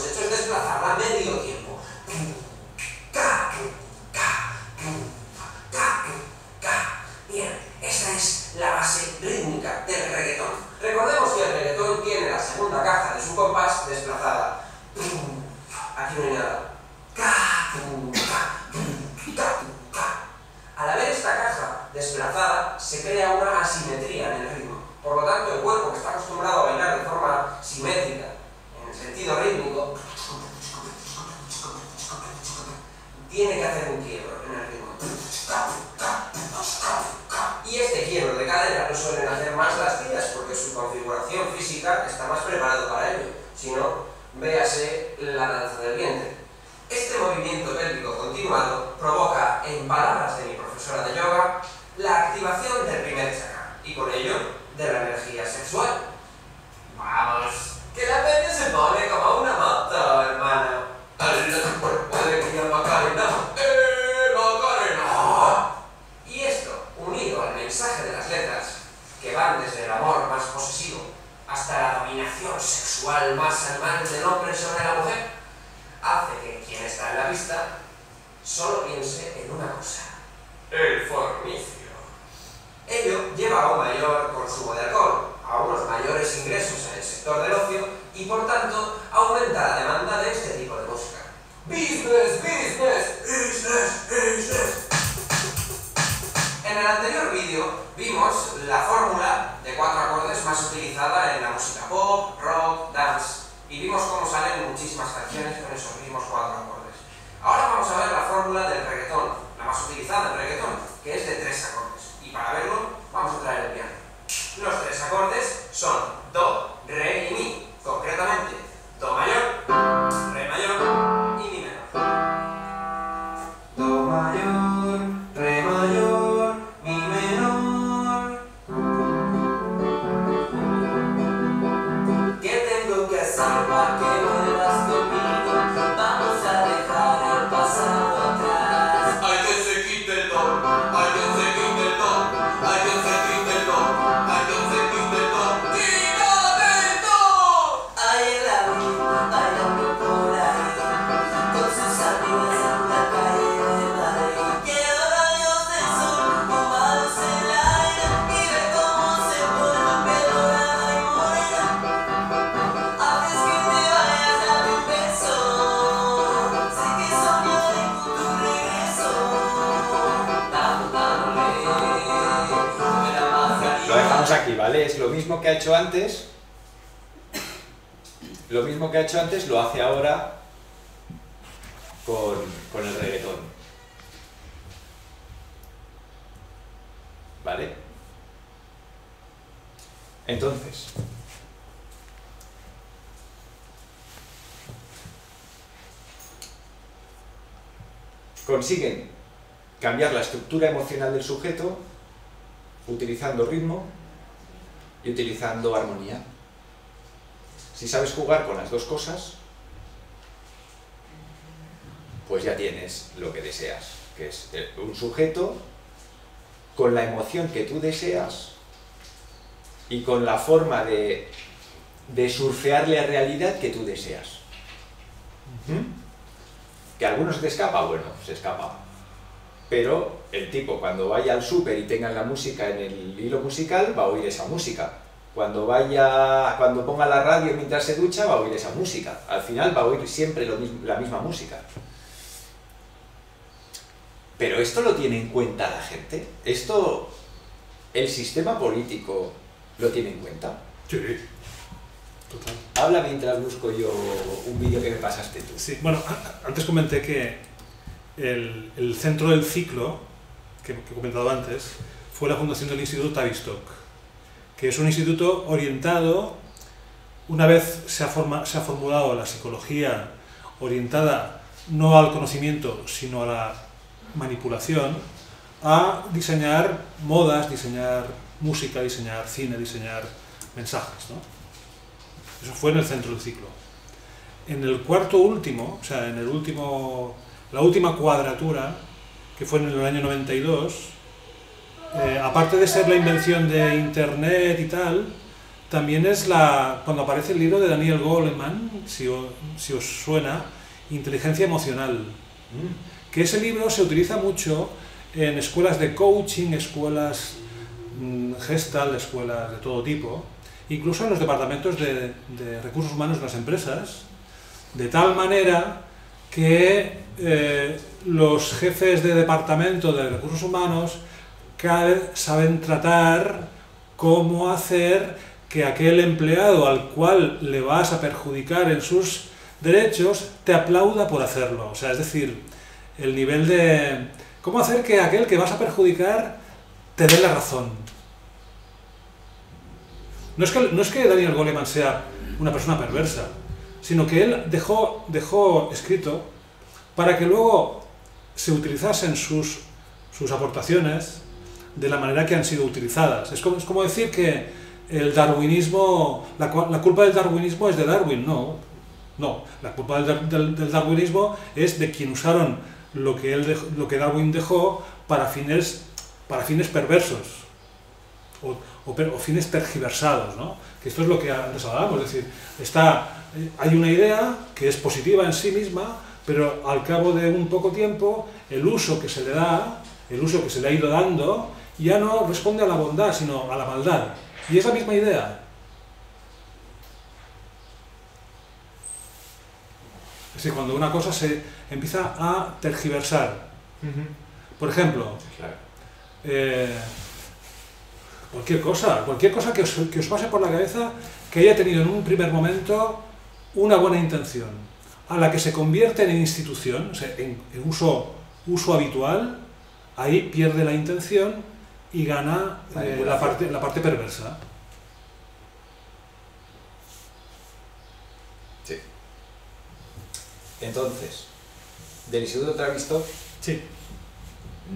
con, el reggaetón. ¿Vale? Entonces, consiguen cambiar la estructura emocional del sujeto utilizando ritmo y utilizando armonía. Si sabes jugar con las dos cosas, pues ya tienes lo que deseas, que es eh, un sujeto con la emoción que tú deseas y con la forma de, de surfear la realidad que tú deseas. ¿Mm? ¿Que a algunos se te escapa? Bueno, se escapa. Pero el tipo cuando vaya al súper y tenga la música en el hilo musical, va a oír esa música. Cuando vaya, cuando ponga la radio mientras se ducha, va a oír esa música. Al final va a oír siempre lo la misma música. Pero esto lo tiene en cuenta la gente. Esto, el sistema político lo tiene en cuenta. Sí. Total. Habla mientras busco yo un vídeo que me pasaste tú. Sí, bueno, antes comenté que el, el centro del ciclo, que, que he comentado antes, fue la fundación del Instituto Tavistock, que es un instituto orientado, una vez se ha, forma- se ha formulado la psicología orientada no al conocimiento, sino a la manipulación, a diseñar modas, diseñar música, diseñar cine, diseñar mensajes. ¿no? Eso fue en el centro del ciclo. En el cuarto último, o sea, en el último, la última cuadratura, que fue en el año 92, eh, aparte de ser la invención de Internet y tal, también es la cuando aparece el libro de Daniel Goleman, si, o- si os suena, Inteligencia Emocional, Mm. Que ese libro se utiliza mucho en escuelas de coaching, escuelas mm, gestal, escuelas de todo tipo, incluso en los departamentos de, recursos humanos de las empresas, de tal manera que eh, los jefes de departamento de recursos humanos saben tratar cómo hacer que aquel empleado al cual le vas a perjudicar en sus derechos te aplauda por hacerlo. O sea, es decir, el nivel de... ¿Cómo hacer que aquel que vas a perjudicar te dé la razón? No es que, no es que Daniel Goleman sea una persona perversa, sino que él dejó, dejó escrito para que luego se utilizasen sus, sus aportaciones de la manera que han sido utilizadas. Es como, es como decir que el darwinismo, la, culpa del darwinismo es de Darwin, no. No, la culpa del, del- del darwinismo es de quien usaron lo que, él lo que Darwin dejó para fines, para fines perversos o, o per- o fines tergiversados, ¿no? Que esto es lo que antes hablábamos, es decir, está, eh, hay una idea que es positiva en sí misma, pero al cabo de un poco tiempo, el uso que se le da, el uso que se le ha ido dando, ya no responde a la bondad, sino a la maldad. Y es la misma idea. Es decir, cuando una cosa se empieza a tergiversar. Por ejemplo, Claro. eh, cualquier cosa, cualquier cosa que os, que os pase por la cabeza que haya tenido en un primer momento una buena intención, a la que se convierte en institución, o sea, en, en uso, uso habitual, ahí pierde la intención y gana eh, la, parte, la parte perversa. Sí. Entonces, del Instituto Tavistock Sí.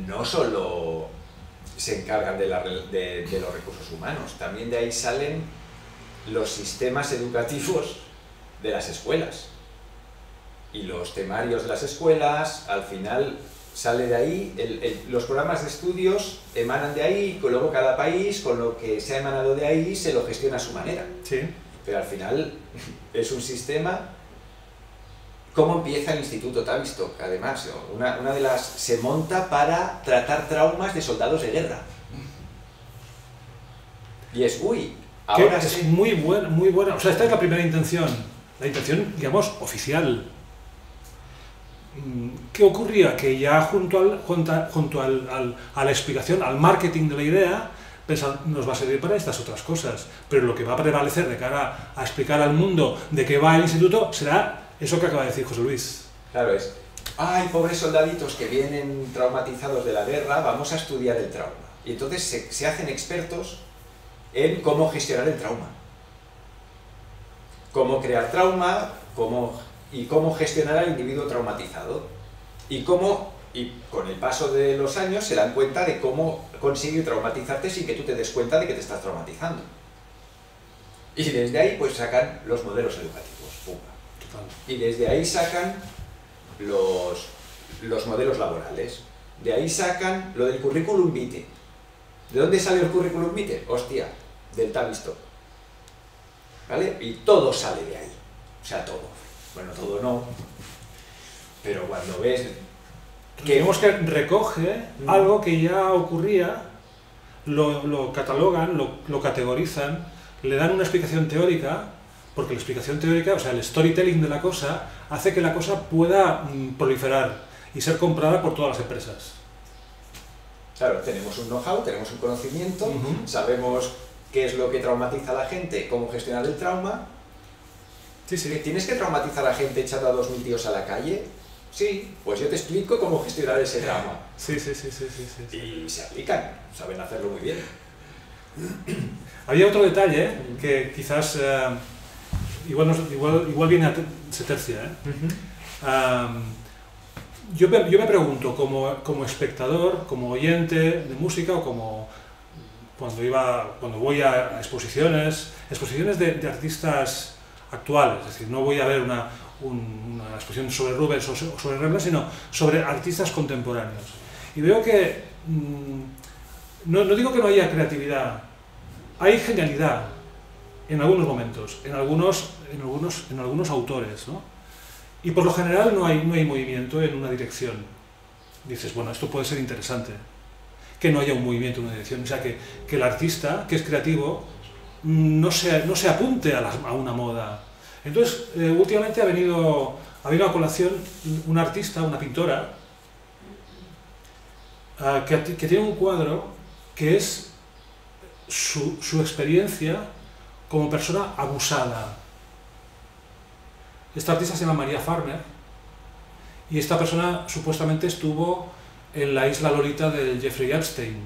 no solo se encargan de, la de- de los recursos humanos, también de ahí salen los sistemas educativos de las escuelas. Y los temarios de las escuelas, al final sale de ahí, el- el- los programas de estudios emanan de ahí, y luego cada país, con lo que se ha emanado de ahí, se lo gestiona a su manera. Sí. Pero al final es un sistema. ¿Cómo empieza el Instituto Tavistock? Además, una, una de las. se monta para tratar traumas de soldados de guerra. Y es, uy, ahora es sí. muy buena, muy buena. O sea, esta es la primera intención. La intención, digamos, oficial. Mm, ¿Qué ocurría? Que ya junto, al, junto, al- al- a la explicación, al marketing de la idea, nos va a servir para estas otras cosas. Pero lo que va a prevalecer de cara a explicar al mundo de qué va el instituto será eso que acaba de decir José Luis. Claro, es. ay, pobres soldaditos que vienen traumatizados de la guerra, vamos a estudiar el trauma. Y entonces se, hacen expertos en cómo gestionar el trauma. Cómo crear trauma cómo, y cómo gestionar al individuo traumatizado. Y cómo, y con el paso de los años, se dan cuenta de cómo conseguir traumatizarte sin que tú te des cuenta de que te estás traumatizando. Y desde ahí, pues sacan los modelos educativos. Y desde ahí sacan los, los modelos laborales. De ahí sacan lo del currículum vitae. ¿De dónde sale el currículum vitae? Hostia, del Tavistock. ¿Vale? Y todo sale de ahí. O sea, todo. Bueno, todo no. Pero cuando ves que que recoge Mm. algo que ya ocurría, lo, lo catalogan, lo, lo categorizan, le dan una explicación teórica, porque la explicación teórica, o sea, el storytelling de la cosa, hace que la cosa pueda mm, proliferar y ser comprada por todas las empresas. Claro, tenemos un know-how, tenemos un conocimiento, sabemos qué es lo que traumatiza a la gente, cómo gestionar el trauma. Sí, ¿Que ¿Tienes que traumatizar a la gente echando a dos mil tíos a la calle? Sí, pues yo te explico cómo gestionar ese trauma. Sí, sí, sí, sí, sí, sí, sí. Y se aplican, saben hacerlo muy bien. Había otro detalle que quizás eh, igual, igual, igual viene a te- se tercia. ¿eh? Yo, me, yo me pregunto, como, como espectador, como oyente de música o como cuando, iba, cuando voy a, a exposiciones, exposiciones de, de artistas actuales, es decir, no voy a ver una, un- una exposición sobre Rubens o so- sobre Rembrandt, sino sobre artistas contemporáneos. Y veo que, mm, no, no digo que no haya creatividad, hay genialidad en algunos momentos, en algunos, en algunos, en algunos autores, ¿no? Y por lo general no hay, no hay movimiento en una dirección. Dices, bueno, esto puede ser interesante. Que no haya un movimiento en una dirección. O sea, que, que el artista, que es creativo, no se, no se apunte a, una moda. Entonces, eh, últimamente ha venido, ha venido a colación una artista, una pintora, ah, que, que tiene un cuadro que es su, su experiencia como persona abusada. Esta artista se llama María Farmer y esta persona supuestamente estuvo en la isla Lolita del Jeffrey Epstein.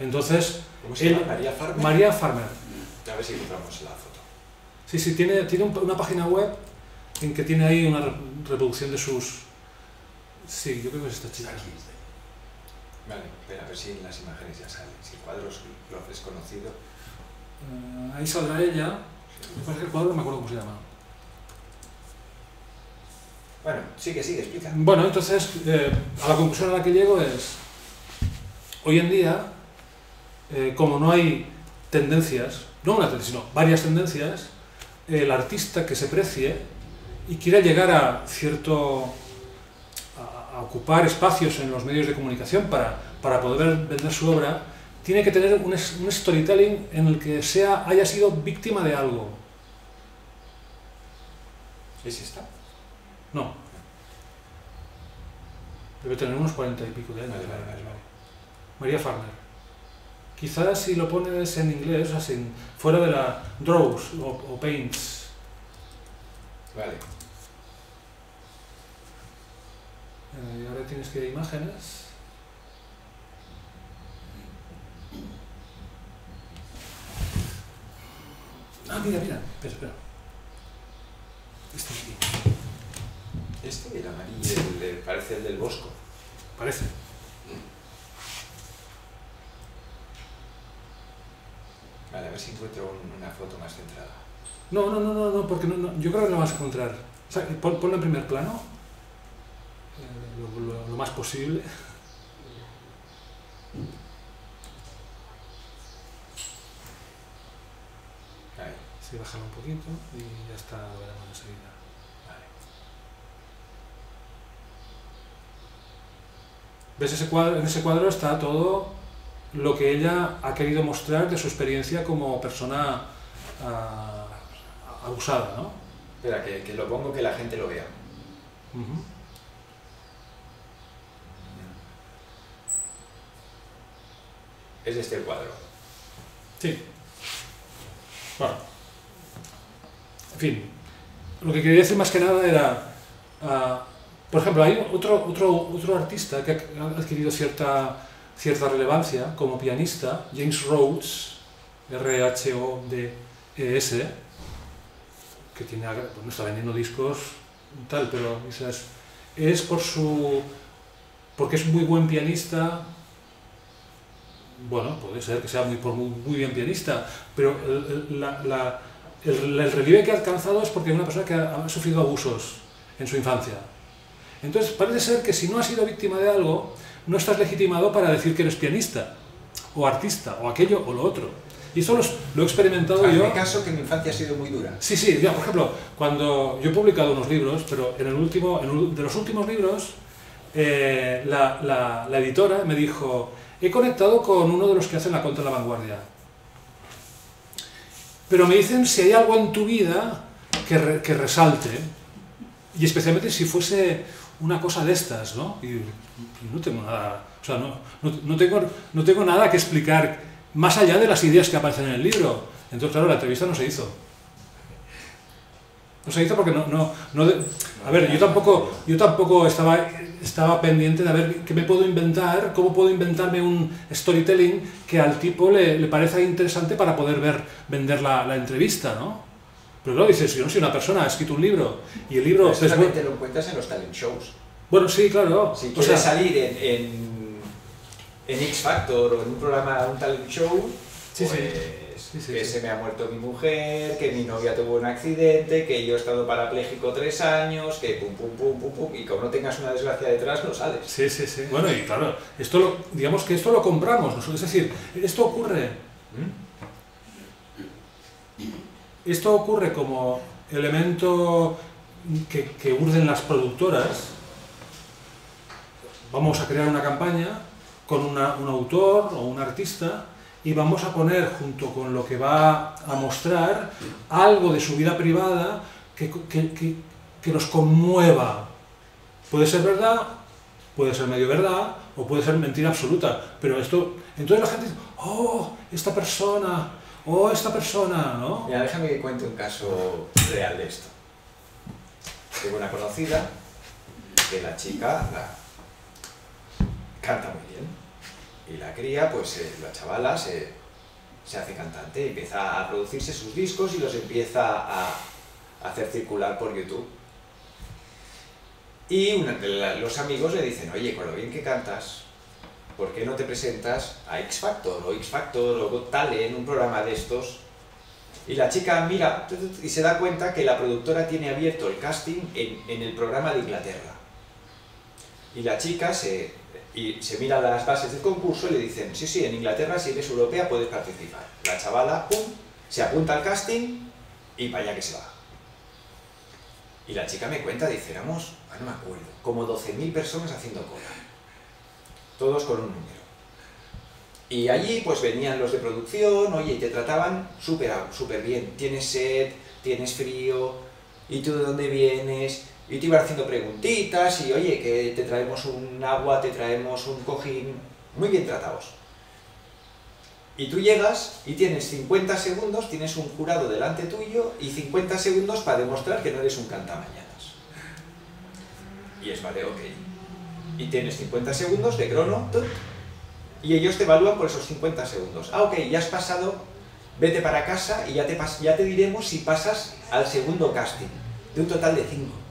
Entonces, ¿Cómo se llama? María Farmer. María Farmer, A ver si encontramos la foto. sí, sí, tiene, tiene un- una página web en que tiene ahí una re- reproducción de sus... Sí, yo creo que es esta chica. Aquí está. Vale, espera, a ver si en las imágenes ya sale. Si el cuadro lo es conocido. Eh, ahí saldrá ella. Que el cuadro no me acuerdo cómo se llama. Bueno, sigue, sigue, explica. Bueno, entonces, eh, a la conclusión a la que llego es, hoy en día, eh, como no hay tendencias, no una tendencia, sino varias tendencias, el artista que se precie y quiera llegar a cierto, a, a ocupar espacios en los medios de comunicación para, para poder vender su obra, tiene que tener un, un storytelling en el que sea, haya sido víctima de algo. ¿Es esta? No. Debe tener unos cuarenta y pico de años. Vale, vale, vale. María Farmer. Quizás si lo pones en inglés, o sea, fuera de la draws o, o paints. Vale. Eh, ahora tienes que ir a imágenes. Ah, mira, mira. Espera, espera. Este aquí. Este, el amarillo, el parece el del Bosco. Parece. Vale, a ver si encuentro un- una foto más centrada. No, no, no, no, no, porque no, no, yo creo que lo vas a encontrar. O sea, pon- ponlo en primer plano, eh, lo, lo- lo más posible. Ahí, Sí, bájalo un poquito y ya está, lo veremos enseguida. vale. ¿Ves ese cuadro? En ese cuadro está todo lo que ella ha querido mostrar de su experiencia como persona ah, abusada, ¿no? Espera, que, que lo pongo que la gente lo vea. Ujú. Es este el cuadro. Sí. Bueno. En fin. Lo que quería decir más que nada era ah, por ejemplo, hay otro, otro, otro artista que ha adquirido cierta, cierta relevancia como pianista, James Rhodes, R-H-O-D-E-S, que tiene, bueno, está vendiendo discos tal, pero quizás es por su porque es muy buen pianista bueno, puede ser que sea muy, muy, muy bien pianista, pero la- el- el relieve que ha alcanzado es porque es una persona que ha, ha sufrido abusos en su infancia. Entonces, parece ser que si no has sido víctima de algo, no estás legitimado para decir que eres pianista, o artista, o aquello, o lo otro. Y eso lo he experimentado yo. Hazme caso que mi infancia ha sido muy dura. Sí, sí, ya, por ejemplo, cuando yo he publicado unos libros, pero en el último, en de los últimos libros, eh, la, la- la editora me dijo, he conectado con uno de los que hacen la contra la vanguardia. Pero me dicen si hay algo en tu vida que, que resalte, y especialmente si fuese una cosa de estas, ¿no? Y, no tengo nada, o sea, no, no, no tengo, no tengo nada que explicar más allá de las ideas que aparecen en el libro. Entonces, claro, la entrevista no se hizo. No se hizo porque no... no, no a ver, yo tampoco, yo tampoco estaba, estaba pendiente de a ver qué me puedo inventar, cómo puedo inventarme un storytelling que al tipo le, le parezca interesante para poder ver, vender la, la entrevista, ¿no? Pero claro, dices, yo no soy una persona, he escrito un libro, y el libro... Es te lo encuentras en los talent shows. bueno, sí, claro. Si o quieres sea, salir en, en, en X Factor o en un programa, un talent show, Sí, sí. pues Sí, sí, que sí. se me ha muerto mi mujer, que mi novia tuvo un accidente, que yo he estado parapléjico tres años, que pum pum pum pum pum, y como no tengas una desgracia detrás, no sales. Sí, sí, sí. Bueno, y claro, esto lo, digamos que esto lo compramos nosotros. Es decir, esto ocurre, ¿Mm? esto ocurre como elemento que, que urden las productoras. Vamos a crear una campaña con una- un autor o un artista y vamos a poner junto con lo que va a mostrar algo de su vida privada que, que- que- que nos conmueva. Puede ser verdad, puede ser medio verdad o puede ser mentira absoluta, pero esto, entonces la gente dice, oh, esta persona, oh, esta persona, ¿no? Mira, déjame que cuente un caso real de esto. Tengo una conocida que la chica la- canta muy bien y la cría, pues eh, la chavala se, se hace cantante, empieza a producirse sus discos y los empieza a, hacer circular por YouTube. Y una la- los amigos le dicen, oye, con lo bien que cantas, ¿por qué no te presentas a X Factor o X Factor o Got Talent, un programa de estos? Y la chica mira y se da cuenta que la productora tiene abierto el casting en, en el programa de Inglaterra. Y la chica se, y se mira las bases del concurso y le dicen, sí, sí, en Inglaterra si eres europea puedes participar. La chavala, pum, se apunta al casting y allá que se va. Y la chica me cuenta, dice, éramos, ah, no me acuerdo, como 12.000 personas haciendo cola. Todos con un número. Y allí pues venían los de producción, oye, y te trataban súper súper bien. Tienes sed, tienes frío, ¿y tú de dónde vienes? Y te iban haciendo preguntitas y oye, que te traemos un agua, te traemos un cojín. Muy bien tratados. Y tú llegas y tienes 50 segundos, tienes un jurado delante tuyo y 50 segundos para demostrar que no eres un cantamañanas. Y es vale, ok. Y tienes 50 segundos de crono, y ellos te evalúan por esos 50 segundos. Ah, ok, ya has pasado, vete para casa y ya te, ya te diremos si pasas al segundo casting, de un total de 5.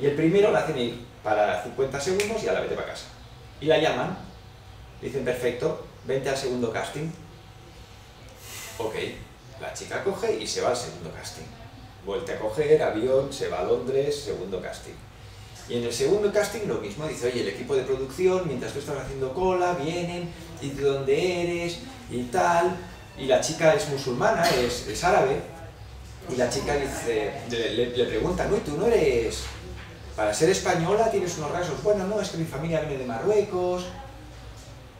Y el primero la hacen ir para 50 segundos y a la vete para casa. Y la llaman, dicen, perfecto, vente al segundo casting. Ok, la chica coge y se va al segundo casting. Vuelve a coger, avión, se va a Londres, segundo casting. Y en el segundo casting lo mismo, dice, oye, el equipo de producción, mientras tú estás haciendo cola, vienen, y de dónde eres, y tal. Y la chica es musulmana, es, es árabe. Y la chica dice, le, le preguntan, uy, tú no eres, para ser española tienes unos rasgos. Bueno, no, es que mi familia viene de Marruecos.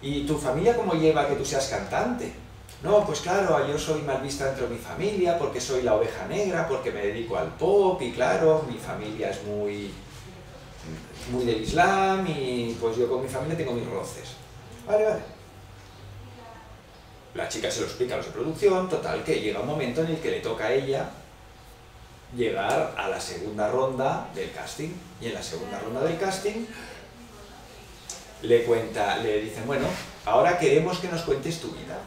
¿Y tu familia cómo lleva que tú seas cantante? No, pues claro, yo soy mal vista dentro de mi familia porque soy la oveja negra, porque me dedico al pop y claro, mi familia es muy, muy del Islam y pues yo con mi familia tengo mis roces. Vale, vale. La chica se lo explica a los de producción, total, que llega un momento en el que le toca a ella llegar a la segunda ronda del casting. Y en la segunda ronda del casting le cuenta, le dicen, bueno, ahora queremos que nos cuentes tu vida.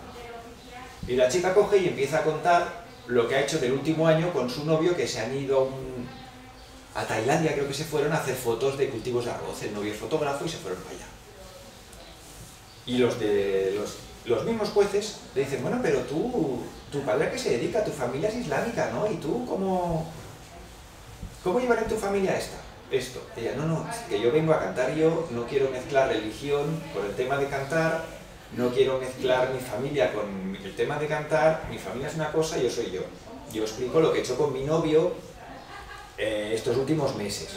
Y la chica coge y empieza a contar lo que ha hecho del último año con su novio que se han ido a, Tailandia, creo que se fueron a hacer fotos de cultivos de arroz. El novio es fotógrafo y se fueron para allá. Y los de los, los mismos jueces le dicen, bueno, pero tú, tu padre a qué se dedica, tu familia es islámica, ¿no? ¿Y tú cómo, cómo llevar en tu familia esta? Esto. Ella, no, no, que yo vengo a cantar yo, no quiero mezclar religión con el tema de cantar, no quiero mezclar mi familia con el tema de cantar, mi familia es una cosa, yo soy yo. Yo explico lo que he hecho con mi novio eh, estos últimos meses.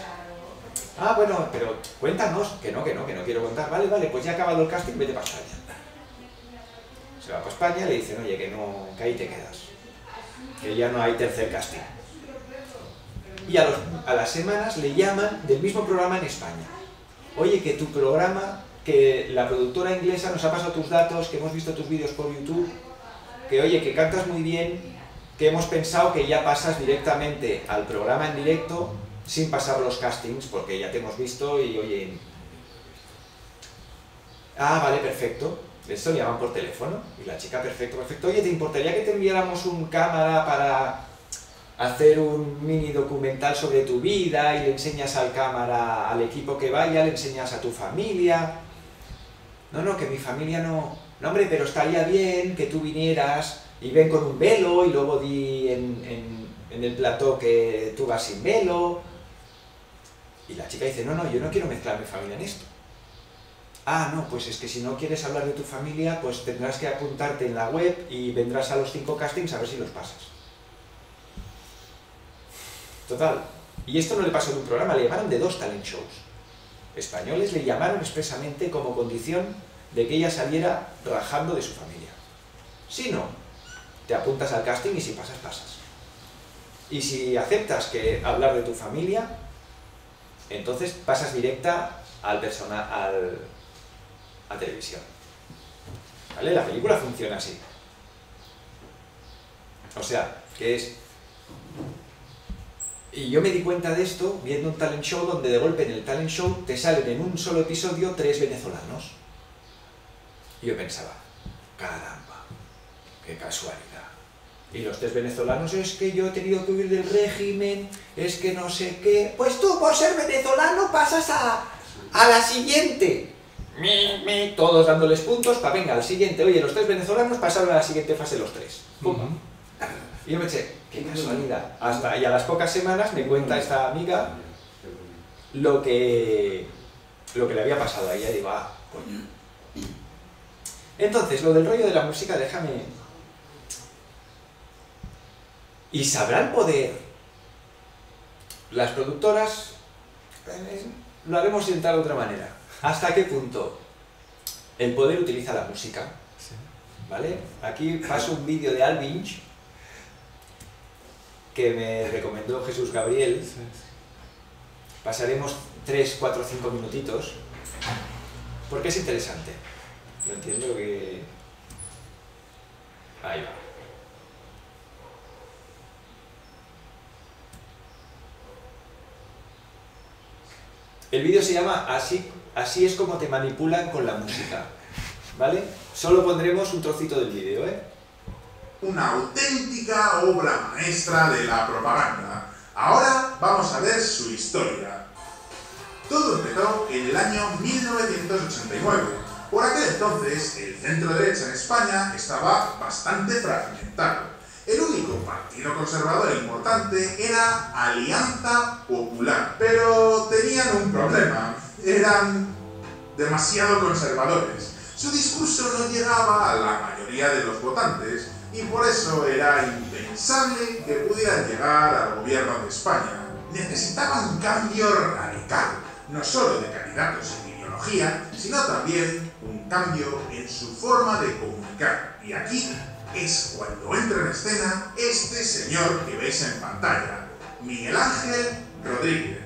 Ah, bueno, pero cuéntanos, que no, que no, que no quiero contar. Vale, vale, pues ya ha acabado el casting, vete para España. Se va para España, le dicen, oye, que no, que ahí te quedas. Que ya no hay tercer casting. Y a, los- a las semanas le llaman del mismo programa en España. Oye, que tu programa, que la productora inglesa nos ha pasado tus datos, que hemos visto tus vídeos por YouTube, que oye, que cantas muy bien, que hemos pensado que ya pasas directamente al programa en directo sin pasar los castings, porque ya te hemos visto y oye... Ah, vale, perfecto. Esto le llaman por teléfono y la chica, perfecto, perfecto. Oye, ¿te importaría que te enviáramos un cámara para hacer un mini documental sobre tu vida y le enseñas al cámara, al equipo que vaya, le enseñas a tu familia? No, no, que mi familia no... No, hombre, pero estaría bien que tú vinieras y ven con un velo y luego di en, en- en el plató que tú vas sin velo. Y la chica dice, no, no, yo no quiero mezclar mi familia en esto. Ah, no, pues es que si no quieres hablar de tu familia, pues tendrás que apuntarte en la web y vendrás a los cinco castings a ver si los pasas. Total. Y esto no le pasó en un programa, le llamaron de dos talent shows. Españoles le llamaron expresamente como condición de que ella saliera rajando de su familia. Si no, te apuntas al casting y si pasas, pasas. Y si aceptas que hablar de tu familia, entonces pasas directa al persona, al, a televisión. ¿Vale? La película funciona así. O sea, que es... Y yo me di cuenta de esto viendo un talent show donde de golpe en el talent show te salen en un solo episodio tres venezolanos. Y yo pensaba, caramba, qué casualidad. Y los tres venezolanos, es que yo he tenido que huir del régimen, es que no sé qué. Pues tú, por ser venezolano, pasas a, a la siguiente. Mi, mi, todos dándoles puntos para venga, al siguiente. Oye, los tres venezolanos pasaron a la siguiente fase los tres. Pum. Y yo pensé, qué casualidad. Hasta, y a las pocas semanas me cuenta esta amiga lo que, lo que le había pasado a ella. Y digo, ah, coño. Entonces, lo del rollo de la música, déjame... ¿Y sabrá el poder? Las productoras eh, lo haremos intentar de otra manera. ¿Hasta qué punto el poder utiliza la música? ¿Vale? Aquí paso un vídeo de Alvinch que me recomendó Jesús Gabriel. Pasaremos 3, 4, 5 minutitos porque es interesante. Yo entiendo que... Ahí va. El vídeo se llama Así, Así es como te manipulan con la música. ¿Vale? Solo pondremos un trocito del vídeo, ¿eh? una auténtica obra maestra de la propaganda. Ahora vamos a ver su historia. Todo empezó en el año 1989. Por aquel entonces, el centro derecha en España estaba bastante fragmentado. El único partido conservador importante era Alianza Popular, pero tenían un problema. Eran demasiado conservadores. Su discurso no llegaba a la mayoría de los votantes y por eso era impensable que pudieran llegar al gobierno de España. Necesitaban un cambio radical, no solo de candidatos en ideología, sino también un cambio en su forma de comunicar. Y aquí es cuando entra en escena este señor que veis en pantalla, Miguel Ángel Rodríguez.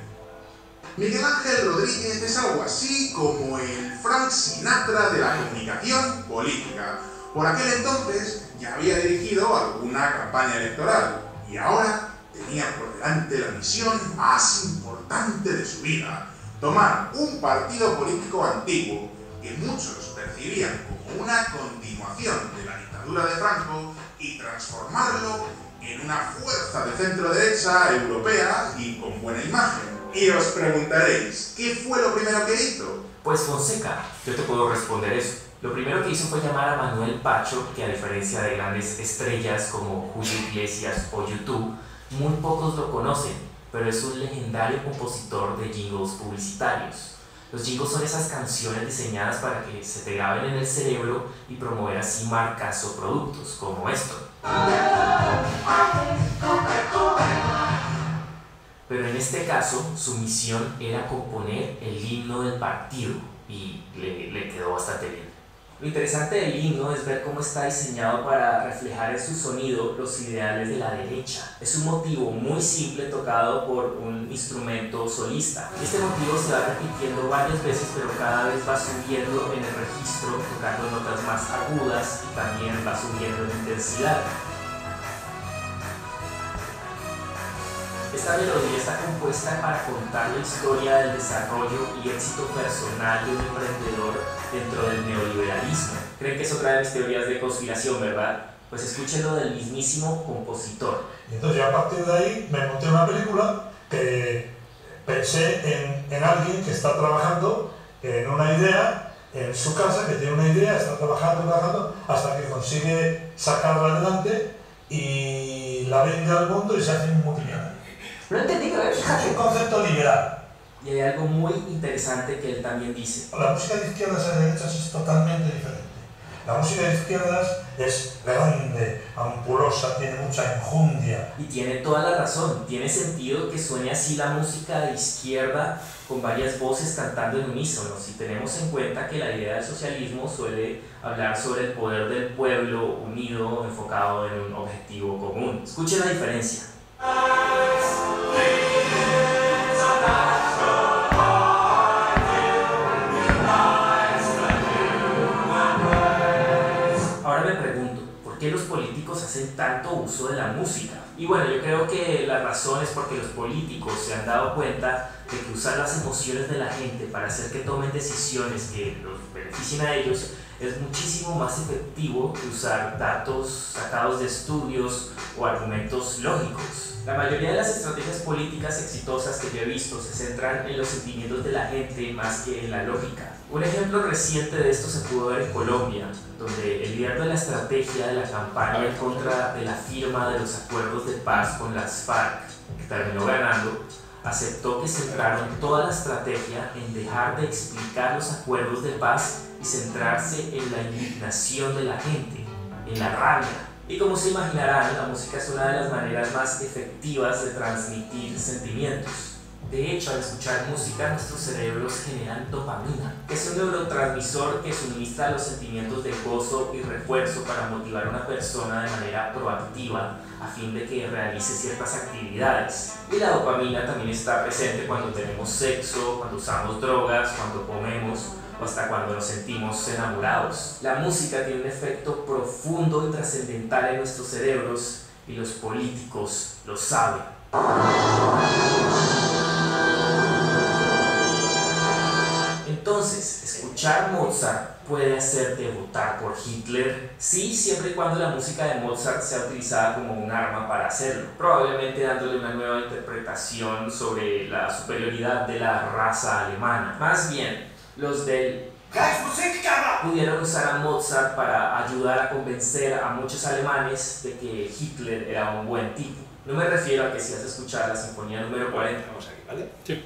Miguel Ángel Rodríguez es algo así como el Frank Sinatra de la comunicación política. Por aquel entonces ya había dirigido alguna campaña electoral y ahora tenía por delante la misión más importante de su vida, tomar un partido político antiguo que muchos percibían como una continuación de la dictadura de Franco y transformarlo en una fuerza de centro derecha europea y con buena imagen. Y os preguntaréis, ¿qué fue lo primero que hizo? Pues Fonseca, yo te puedo responder eso. Lo primero que hizo fue llamar a Manuel Pacho, que a diferencia de grandes estrellas como Julio Iglesias o YouTube, muy pocos lo conocen, pero es un legendario compositor de jingles publicitarios. Los jingles son esas canciones diseñadas para que se te graben en el cerebro y promover así marcas o productos como esto. Pero en este caso, su misión era componer el himno del partido y le, le quedó bastante bien. Lo interesante del himno es ver cómo está diseñado para reflejar en su sonido los ideales de la derecha. Es un motivo muy simple tocado por un instrumento solista. Este motivo se va repitiendo varias veces, pero cada vez va subiendo en el registro, tocando notas más agudas y también va subiendo en intensidad. Esta melodía está compuesta para contar la historia del desarrollo y éxito personal de un emprendedor dentro del neoliberalismo. Creen que es otra de mis teorías de conspiración, ¿verdad? Pues escúchenlo del mismísimo compositor. Entonces yo a partir de ahí me monté una película que pensé en, en alguien que está trabajando en una idea en su casa, que tiene una idea, está trabajando, trabajando, hasta que consigue sacarla adelante y la vende al mundo y se hace un multimillonario. No he entendido. Es un concepto liberal. Y hay algo muy interesante que él también dice. La música de izquierdas y de derechas es totalmente diferente. La música de izquierdas es grande, ampulosa, tiene mucha enjundia. Y tiene toda la razón, tiene sentido que suene así la música de izquierda con varias voces cantando en unísono, si tenemos en cuenta que la idea del socialismo suele hablar sobre el poder del pueblo unido, enfocado en un objetivo común. Escuchen la diferencia. Ahora me pregunto, ¿por qué los políticos hacen tanto uso de la música? Y bueno, yo creo que la razón es porque los políticos se han dado cuenta de que usar las emociones de la gente para hacer que tomen decisiones que los beneficien a ellos es muchísimo más efectivo que usar datos sacados de estudios o argumentos lógicos. La mayoría de las estrategias políticas exitosas que yo he visto se centran en los sentimientos de la gente más que en la lógica. Un ejemplo reciente de esto se pudo ver en Colombia, donde el líder de la estrategia de la campaña en contra de la firma de los acuerdos de paz con las FARC, que terminó ganando, aceptó que centraron toda la estrategia en dejar de explicar los acuerdos de paz y centrarse en la indignación de la gente, en la rabia. Y como se imaginarán, la música es una de las maneras más efectivas de transmitir sentimientos. De hecho, al escuchar música, nuestros cerebros generan dopamina, que es un neurotransmisor que suministra los sentimientos de gozo y refuerzo para motivar a una persona de manera proactiva a fin de que realice ciertas actividades. Y la dopamina también está presente cuando tenemos sexo, cuando usamos drogas, cuando comemos o hasta cuando nos sentimos enamorados. La música tiene un efecto profundo y trascendental en nuestros cerebros y los políticos lo saben. Entonces, escuchar Mozart puede hacerte votar por Hitler, sí, siempre y cuando la música de Mozart sea utilizada como un arma para hacerlo, probablemente dándole una nueva interpretación sobre la superioridad de la raza alemana. Más bien, los del pudieron usar a Mozart para ayudar a convencer a muchos alemanes de que Hitler era un buen tipo. No me refiero a que si has escuchado la sinfonía número 40, Vamos aquí, ¿vale? Sí.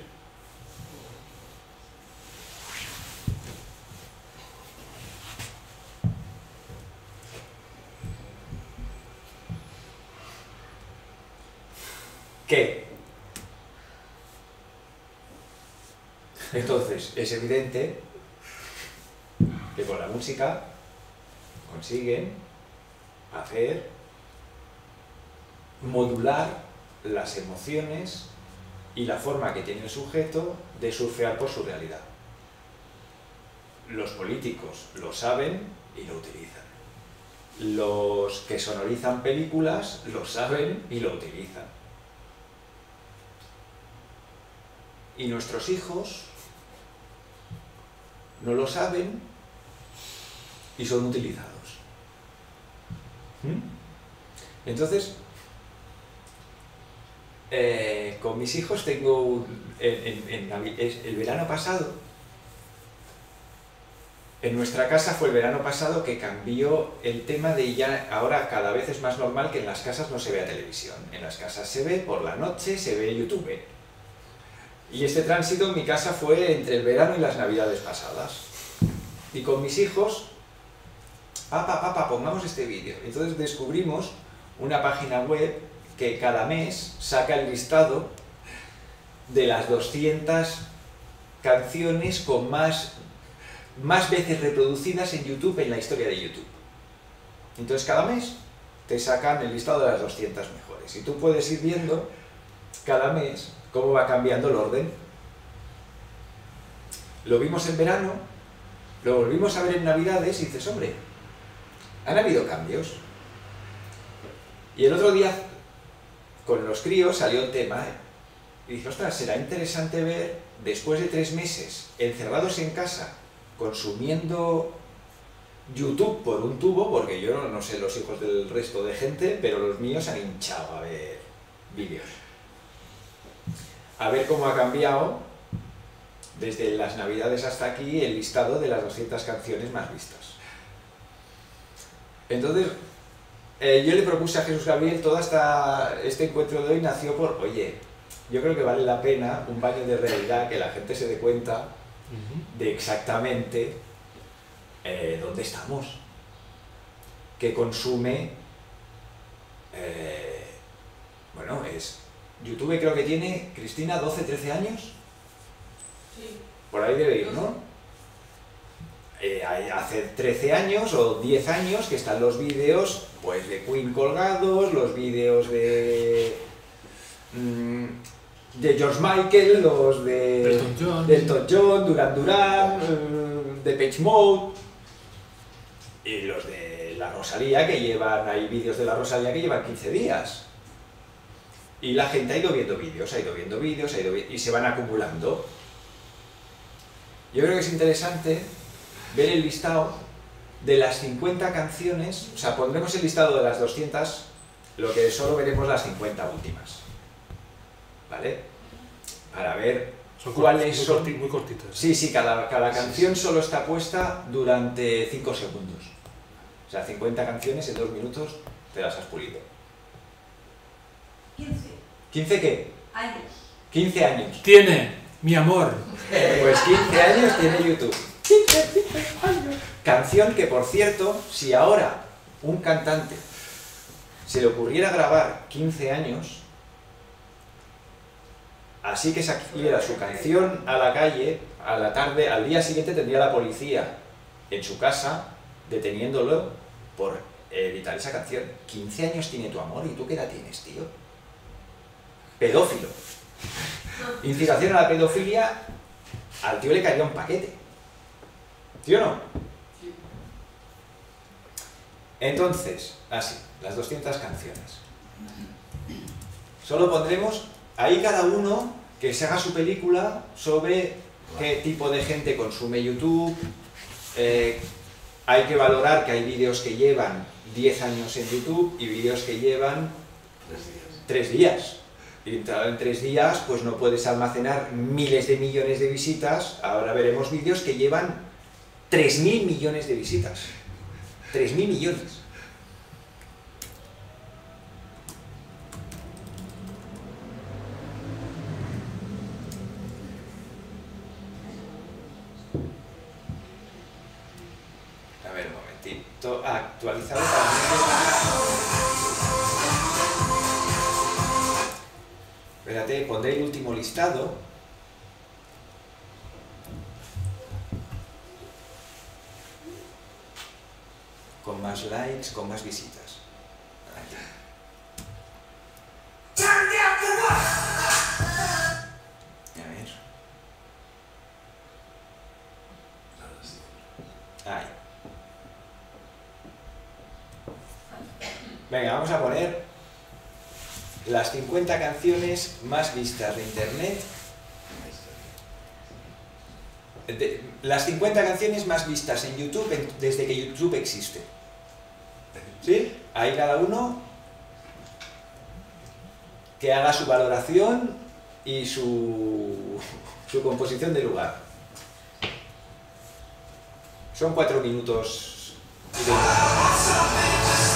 ¿Qué? Entonces, es evidente que con la música consiguen hacer modular las emociones y la forma que tiene el sujeto de surfear por su realidad. Los políticos lo saben y lo utilizan. Los que sonorizan películas lo saben y lo utilizan. Y nuestros hijos no lo saben y son utilizados. ¿Mm? Entonces, eh, con mis hijos tengo en- el verano pasado, en nuestra casa fue el verano pasado que cambió el tema de ya, ahora cada vez es más normal que en las casas no se vea televisión. En las casas se ve por la noche, se ve YouTube. Y este tránsito en mi casa fue entre el verano y las navidades pasadas. Y con mis hijos, papá, papá, pongamos este vídeo. Entonces descubrimos una página web que cada mes saca el listado de las 200 canciones con más, más veces reproducidas en YouTube en la historia de YouTube. Entonces cada mes te sacan el listado de las 200 mejores. Y tú puedes ir viendo cada mes cómo va cambiando el orden. Lo vimos en verano, lo volvimos a ver en Navidades y dices, hombre, han habido cambios. Y el otro día, con los críos, salió el tema y dije, ostras, será interesante ver, después de tres meses, encerrados en casa, consumiendo YouTube por un tubo, porque yo no, no sé los hijos del resto de gente, pero los míos han hinchado a ver vídeos. A ver cómo ha cambiado desde las navidades hasta aquí el listado de las 200 canciones más vistas. Entonces, eh, yo le propuse a Jesús Gabriel, todo esta, este encuentro de hoy nació por, oye, yo creo que vale la pena un baño de realidad, que la gente se dé cuenta de exactamente eh, dónde estamos, que consume, eh, bueno, es, YouTube creo que tiene, Cristina, 12, 13 años, Sí. por ahí debe ir, ¿no? Eh, hace 13 años o 10 años que están los vídeos pues de Queen colgados, los vídeos de mm, de George Michael, los de Elton John. de Elton John, Duran Duran, eh, de Page Mode y los de la Rosalía que llevan, hay vídeos de la Rosalía que llevan 15 días. Y la gente ha ido viendo vídeos, ha ido viendo vídeos, ha ido vi- y se van acumulando. Yo creo que es interesante ver el listado de las 50 canciones, o sea, pondremos el listado de las 200, lo que solo veremos las 50 últimas. ¿Vale? Para ver Son cuáles muy, son... corti- muy cortitas. Sí, sí, cada, cada canción solo está puesta durante 5 segundos. O sea, 50 canciones en 2 minutos te las has pulido. 15 ¿15 qué? años. 15 años. Tiene, mi amor. Pues 15 años tiene YouTube. 15 años. Canción que, por cierto, si ahora un cantante se le ocurriera grabar 15 años, así que saliera su canción a la calle, a la tarde, al día siguiente tendría la policía en su casa deteniéndolo por editar esa canción. 15 años tiene tu amor y tú qué edad tienes, tío. Pedófilo. Incitación a la pedofilia, al tío le caería un paquete. ¿Sí o no? Entonces, así, las 200 canciones. Solo pondremos ahí cada uno que se haga su película sobre qué tipo de gente consume YouTube. Eh, hay que valorar que hay vídeos que llevan 10 años en YouTube y vídeos que llevan Tres días. 3 días. Entrado en 3 días, pues no puedes almacenar miles de millones de visitas. Ahora veremos vídeos que llevan 3.000 millones de visitas. 3.000 millones. A ver, un momentito. Actualizado con más visitas. Ahí. Venga, vamos a poner las 50 canciones más vistas de internet las 50 canciones más vistas en YouTube desde que YouTube existe. ¿Sí? Ahí cada uno que haga su valoración y su, su composición de lugar. Son cuatro minutos. y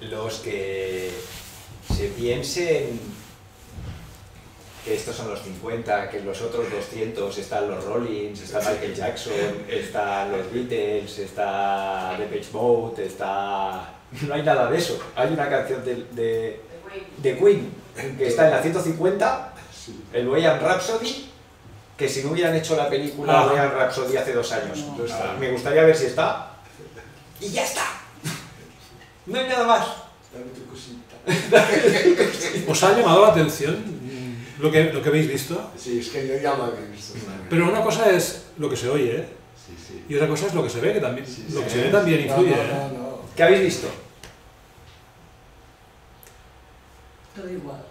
Los que se piensen que estos son los 50, que los otros 200 están los Rollins, está Michael Jackson, están los Beatles, está Depeche Mode, está... No hay nada de eso. Hay una canción de, de, de Queen que está en la 150, el Bohemian Rhapsody, que si no hubieran hecho la película Ah. Bohemian Rhapsody hace dos años, No está. me gustaría ver si está. Y ya está. No hay nada más. Dame tu cosita. ¿Os ha llamado la atención lo que, lo que habéis visto? Sí, es que yo ya lo había visto. Pero una cosa es lo que se oye ¿eh? Sí, sí. y otra cosa es lo que se ve, que también, Sí, lo que sí. se ve también influye. no, ¿eh? no, no. ¿Qué habéis visto? Todo igual.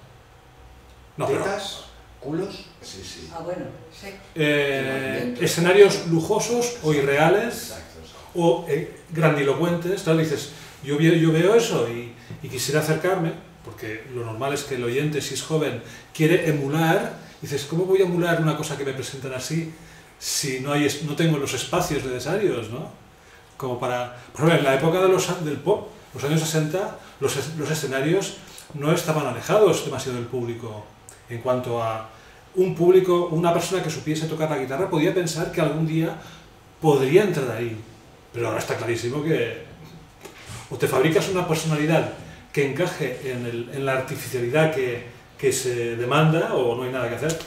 No, pero, ¿Tetas? ¿Culos? Sí, sí. Ah, bueno, sí. eh, escenarios lujosos o irreales Exacto. exacto. o eh, grandilocuentes. Claro, dices, yo, yo veo eso y, quisiera acercarme, porque lo normal es que el oyente, si es joven, quiere emular. Dices, ¿cómo voy a emular una cosa que me presentan así si no, hay, no tengo los espacios necesarios, ¿no? Como para... Por ejemplo, en la época del pop, los años 60, los, los escenarios no estaban alejados demasiado del público en cuanto a un público, una persona que supiese tocar la guitarra podía pensar que algún día podría entrar ahí. Pero ahora está clarísimo que o te fabricas una personalidad que encaje en, el- en la artificialidad que, que se demanda o no hay nada que hacer.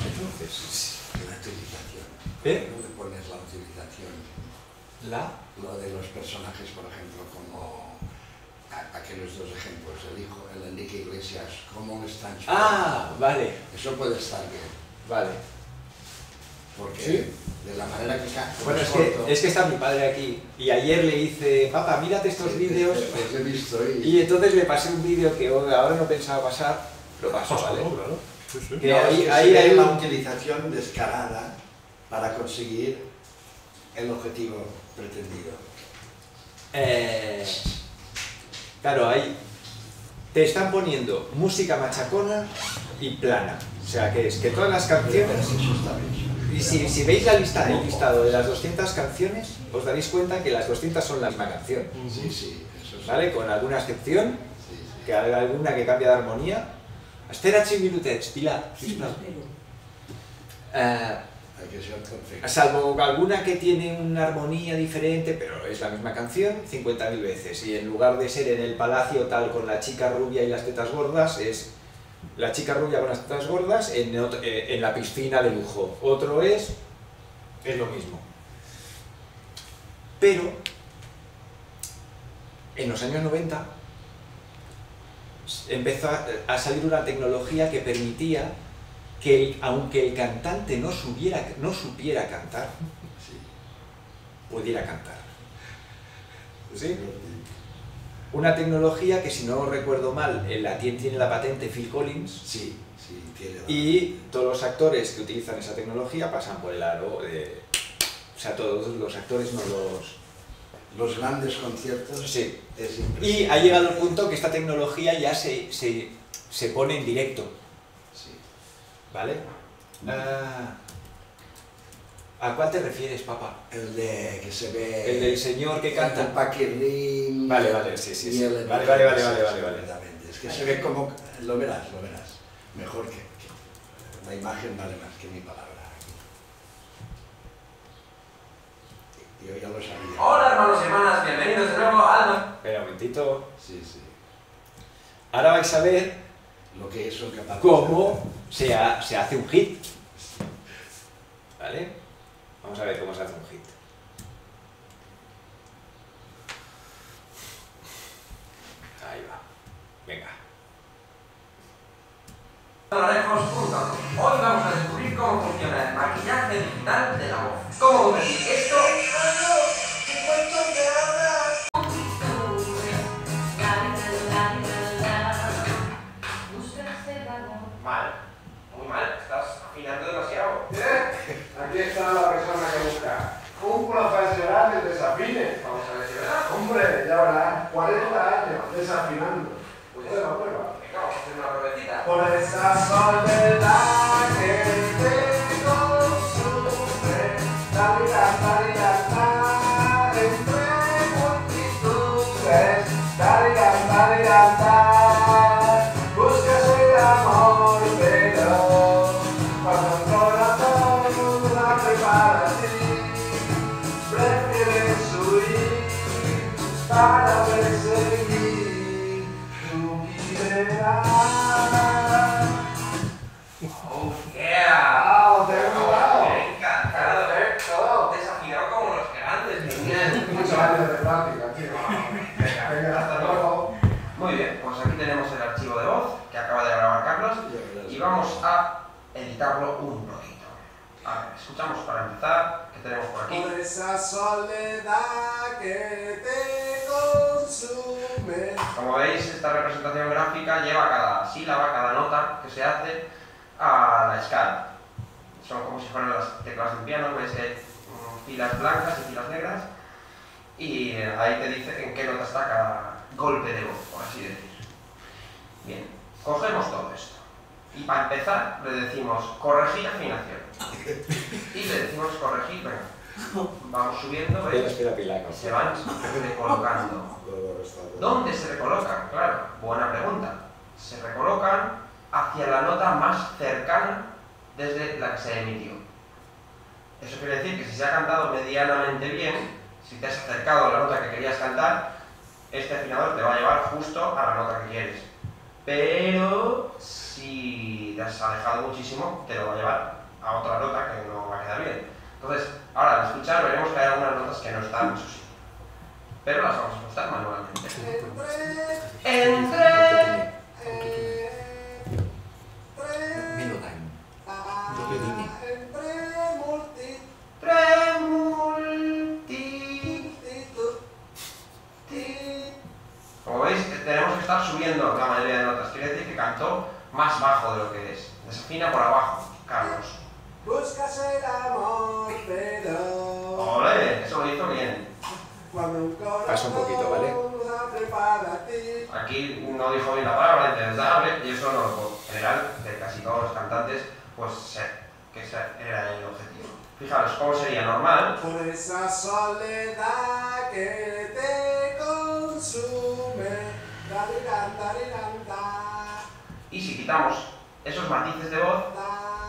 Entonces, La utilización. ¿Eh? ¿Dónde pones la utilización? la... Lo de los personajes, por ejemplo, como aquellos dos ejemplos, el hijo, el Enrique Iglesias, cómo están Ah, vale, Eso puede estar bien, vale. porque Sí. De la manera que ca- Bueno, es que, es que está mi padre aquí y ayer le hice, papá, mírate estos sí, vídeos les he visto y, y entonces le pasé un vídeo que ahora no pensaba pasar, lo paso, ¿vale? Claro. Sí, sí. Que No, es ahí, que hay la un- utilización descarada para conseguir el objetivo pretendido. Eh, claro, ahí te están poniendo música machacona y plana. O sea, que es que todas las canciones... Y si, si veis la lista, el listado de las 200 canciones, os daréis cuenta que las 200 son la misma canción. Sí, sí, eso es. ¿Vale? Con alguna excepción, que hay alguna que cambia de armonía. Espera 5 minutets, Pilar, sisplau. Hay que ser perfecto. salvo alguna que tiene una armonía diferente, pero es la misma canción 50.000 veces. Y en lugar de ser en el palacio tal con la chica rubia y las tetas gordas, es la chica rubia con las tetas gordas en, eh, en la piscina de lujo. Otro es, es lo mismo. Pero, en los años 90, empezó a, a salir una tecnología que permitía que, el- aunque el cantante no, subiera, no supiera cantar, Sí. pudiera cantar. ¿Sí? Una tecnología que, si no recuerdo mal, la tiene, la patente Phil Collins Sí, sí, tiene y todos los actores que utilizan esa tecnología pasan por el aro de... O sea, todos los actores no los... Los grandes conciertos Sí. es Y ha llegado el punto que esta tecnología ya se, se, se pone en directo, Sí. ¿vale? Ah, ¿A cuál te refieres, papá? El de que se ve. El del señor que El canta. paquirrín. Vale, vale, sí, sí, sí. el Vale, vale, vale, vale, vale, vale. Es que se ve como. Lo verás, lo verás. Mejor que. que- la imagen vale más que mi palabra. Yo ya lo sabía. Hola hermanos y hermanas, bienvenidos de nuevo al... Espera un momentito. Sí, sí. Ahora vais a ver Lo que son capaces cómo se, ha- se hace un hit. ¿Vale? Vamos a ver cómo se hace un hit. Ahí va. Venga. Hoy vamos a descubrir cómo funciona el maquillaje digital de la voz. ¿Cómo convertir esto? Mal. Muy mal. Estás afinando demasiado. Está la persona que busca. Un profesional del desafine. Vamos a verdad. Hombre, ya verás, 40 años desafinando. Pues Prueba, prueba. Por esa soledad editarlo un poquito. A ver, escuchamos para empezar, que tenemos por aquí. Por esa soledad que te consume. Como veis, esta representación gráfica lleva cada sílaba, cada nota que se hace a la escala. Son como si fueran las teclas de un piano, ves que hay filas blancas y filas negras y ahí te dice en qué nota está cada golpe de voz, por así decir. Bien, cogemos todo esto. Y para empezar, le decimos corregir afinación. Y le decimos corregir, venga. Vamos subiendo, Pilar. Se van recolocando. ¿Dónde se recolocan? Claro, buena pregunta. Se recolocan hacia la nota más cercana desde la que se emitió. Eso quiere decir que si se ha cantado medianamente bien, si te has acercado a la nota que querías cantar, este afinador te va a llevar justo a la nota que quieres. Pero si te has alejado muchísimo, te lo va a llevar a otra nota que no va a quedar bien. Entonces, ahora al escuchar veremos que hay algunas notas que no están en su sitio. Pero las vamos a ajustar manualmente. Entre Melodyne. Estar subiendo la mayoría de notas. Quiere decir que cantó más bajo de lo que es. Desafina por abajo, Carlos. Buscas el amor, pero ¡Ole! Eso lo hizo bien. Pasa un poquito, ¿vale? Aquí no dijo bien la palabra, intentable, y eso no lo general de casi todos los cantantes, pues sé que ese era el objetivo. Fijaros, ¿cómo sería normal? Por esa soledad que te consume. Y si quitamos esos matices de voz,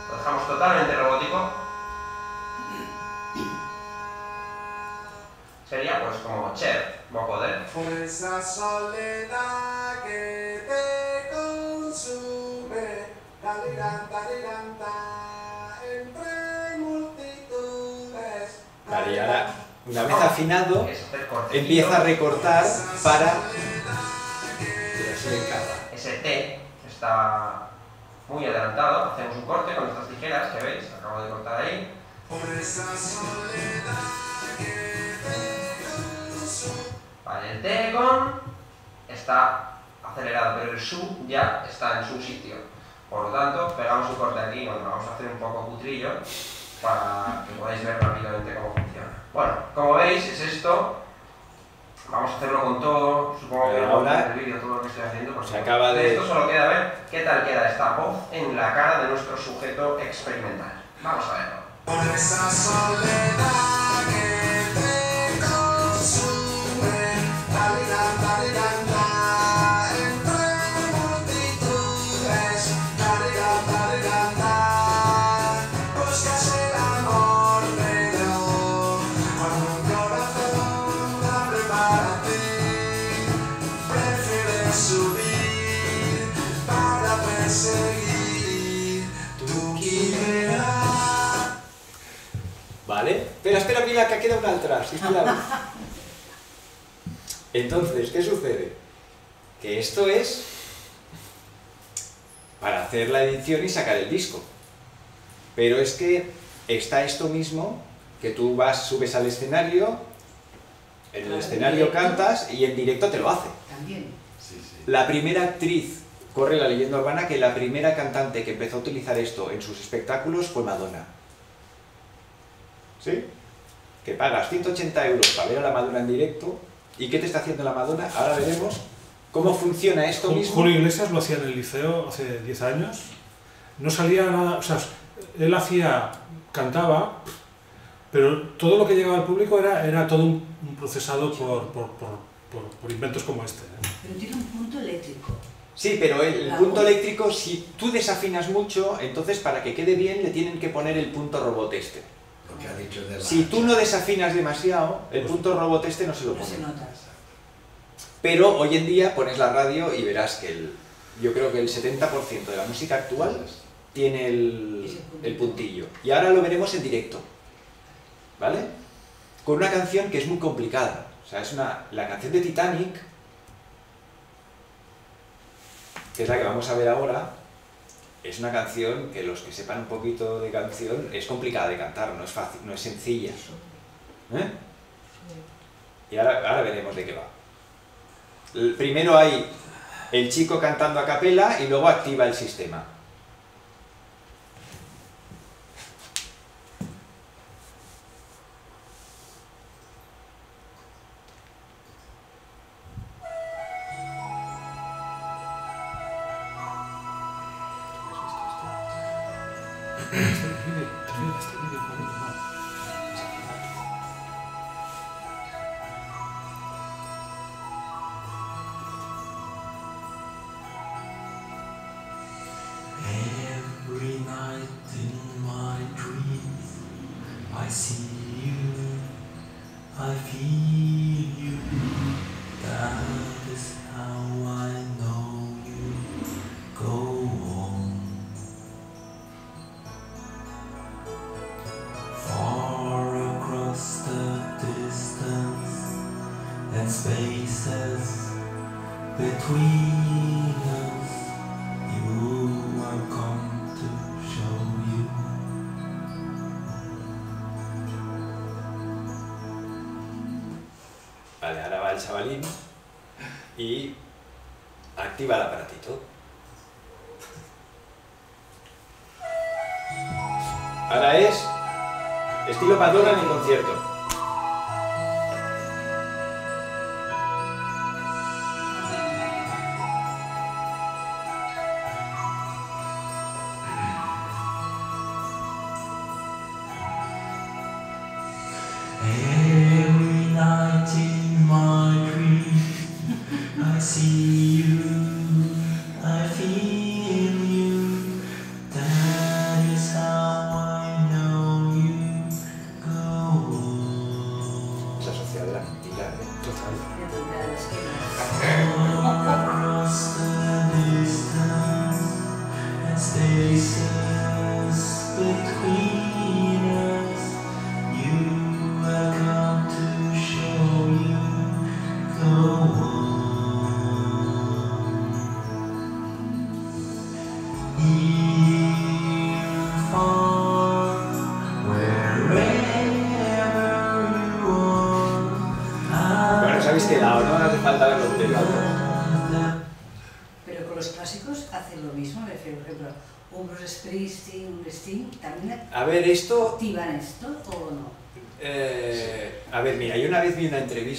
lo dejamos totalmente robótico, sería pues como Cher, vocoder. Por esa soledad que te consume, darirán, darirán, da, entre multitudes. Vale, y ahora, una vez afinado, empieza a recortar para... Ese T está muy adelantado. Hacemos un corte con estas tijeras que veis, acabo de cortar ahí. Vale, el T con está acelerado, pero el su ya está en su sitio. Por lo tanto, pegamos un corte aquí, bueno, vamos a hacer un poco cutrillo para que podáis ver rápidamente cómo funciona. Bueno, como veis, es esto. Vamos a hacerlo con todo. Supongo que Pero ahora en el vídeo todo lo que estoy haciendo. porque se acaba de- Esto solo queda ver qué tal queda esta voz en la cara de nuestro sujeto experimental. Vamos a verlo. Por esa soledad que queda una atrás. Entonces, ¿qué sucede? Que esto es para hacer la edición y sacar el disco. Pero es que está esto mismo, que tú vas, subes al escenario, en el Claro, escenario en cantas y en directo te lo hace. También. Sí, sí. La primera actriz, corre la leyenda urbana, que la primera cantante que empezó a utilizar esto en sus espectáculos fue Madonna. ¿Sí? Que pagas 180 euros para ver a la Madonna en directo. ¿Y qué te está haciendo la Madonna? Ahora veremos cómo funciona esto Ju- mismo. Julio Iglesias lo hacía en el liceo hace 10 años. No salía nada, o sea, él hacía, cantaba, pero todo lo que llegaba al público era, era todo un, un procesado por, por, por- por- por inventos como este. ¿eh? Pero tiene un punto eléctrico. Sí, pero el, el punto eléctrico, si tú desafinas mucho, entonces para que quede bien le tienen que poner el punto robot este. Lo que ha dicho de la... Si tú no desafinas demasiado, el punto robot este no se lo No se pone. nota. Pero hoy en día pones la radio y verás que el, yo creo que el 70% de la música actual tiene el, el puntillo. Y ahora lo veremos en directo. ¿Vale? Con una canción que es muy complicada. O sea, es una, la canción de Titanic, que es la que vamos a ver ahora, es una canción que los que sepan un poquito de canción es complicada de cantar, no es fácil, no es sencilla. ¿Eh? Y ahora, ahora veremos de qué va. Primero hay el chico cantando a capela y luego activa el sistema. Yeah.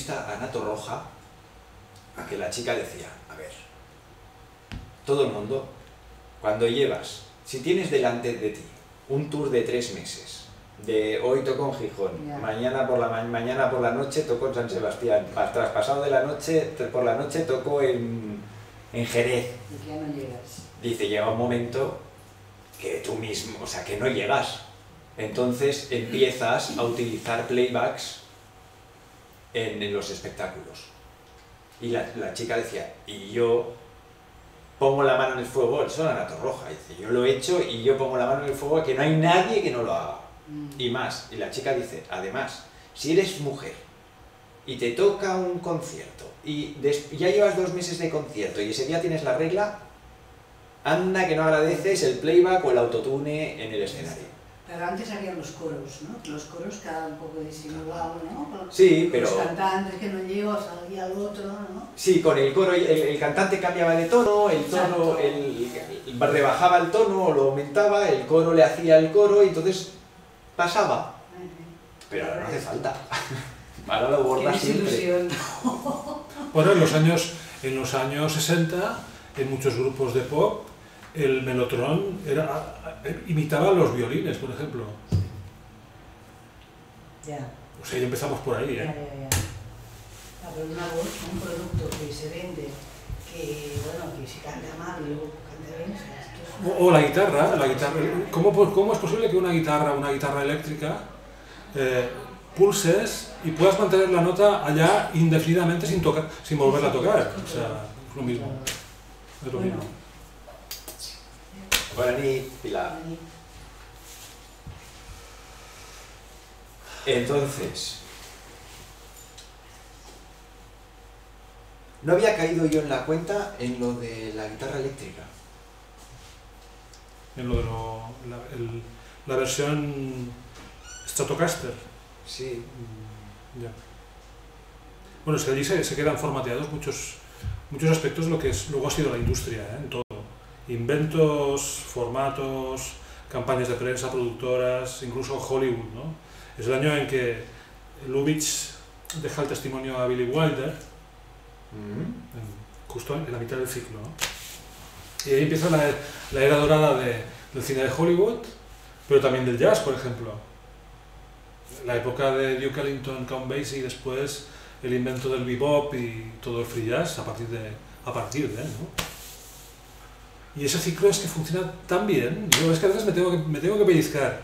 Entrevista a Nato Roja, a que la chica decía, a ver, todo el mundo, cuando llevas, si tienes delante de ti un tour de tres meses, de hoy toco en Gijón, mañana, por la ma- mañana por la noche toco en San Sebastián, pa- traspasado de la noche, por la noche toco en, en Jerez, Y ya no llegas. dice, llega un momento que tú mismo, o sea, que no llegas. Entonces empiezas a utilizar playbacks en, en los espectáculos. Y la, la chica decía, y yo pongo la mano en el fuego, eso era Nato Roja, dice, yo lo he hecho y yo pongo la mano en el fuego, que no hay nadie que no lo haga. Mm. Y más, y la chica dice, además, si eres mujer y te toca un concierto y ya llevas dos meses de concierto y ese día tienes la regla, anda que no agradeces el playback o el autotune en el escenario. Pero antes habían los coros, ¿no? Los coros quedaban un poco disimulados, ¿no? Sí, pero- Los cantantes que no llegó, salía el otro, ¿no? Sí, con el coro el, el cantante cambiaba de tono, el tono el, el- rebajaba el tono o lo aumentaba, el coro le hacía el coro y entonces pasaba. Pero ahora no hace falta. Ahora lo Qué bordas siempre. Bueno, en los años, en los años 60, en muchos grupos de pop, el melotron era, imitaba los violines, por ejemplo. Ya, O sea, ya empezamos por ahí, ya, ya, ¿eh? ya. Ah, pero una voz, un producto que se vende, que, bueno, que se canta mal y luego canta bien, o la guitarra, la guitarra. ¿Cómo, ¿Cómo es posible que una guitarra, una guitarra eléctrica, eh, pulses y puedas mantener la nota allá indefinidamente sin tocar, sin volverla a tocar? O sea, es lo mismo. Es lo mismo. Buenas noches, Pilar. Entonces, no había caído yo en la cuenta en lo de la guitarra eléctrica. En lo de lo- la, el- la versión Stratocaster. Sí. Mm, Ya. Bueno, es que allí se, se quedan formateados muchos, muchos aspectos de lo que es, luego ha sido la industria, ¿eh? en todo. Inventos, formatos, campañas de prensa, productoras, incluso Hollywood. ¿no? Es el año en que Lubitsch deja el testimonio a Billy Wilder, en- justo en la mitad del ciclo. ¿no? Y ahí empieza la, la era dorada de- del cine de Hollywood, pero también del jazz, por ejemplo. La época de Duke Ellington, Count Basie y después el invento del bebop y todo el free jazz a partir de, a partir de él, ¿no? Y ese ciclo es que funciona tan bien, yo es que a veces me tengo que, me tengo que pellizcar.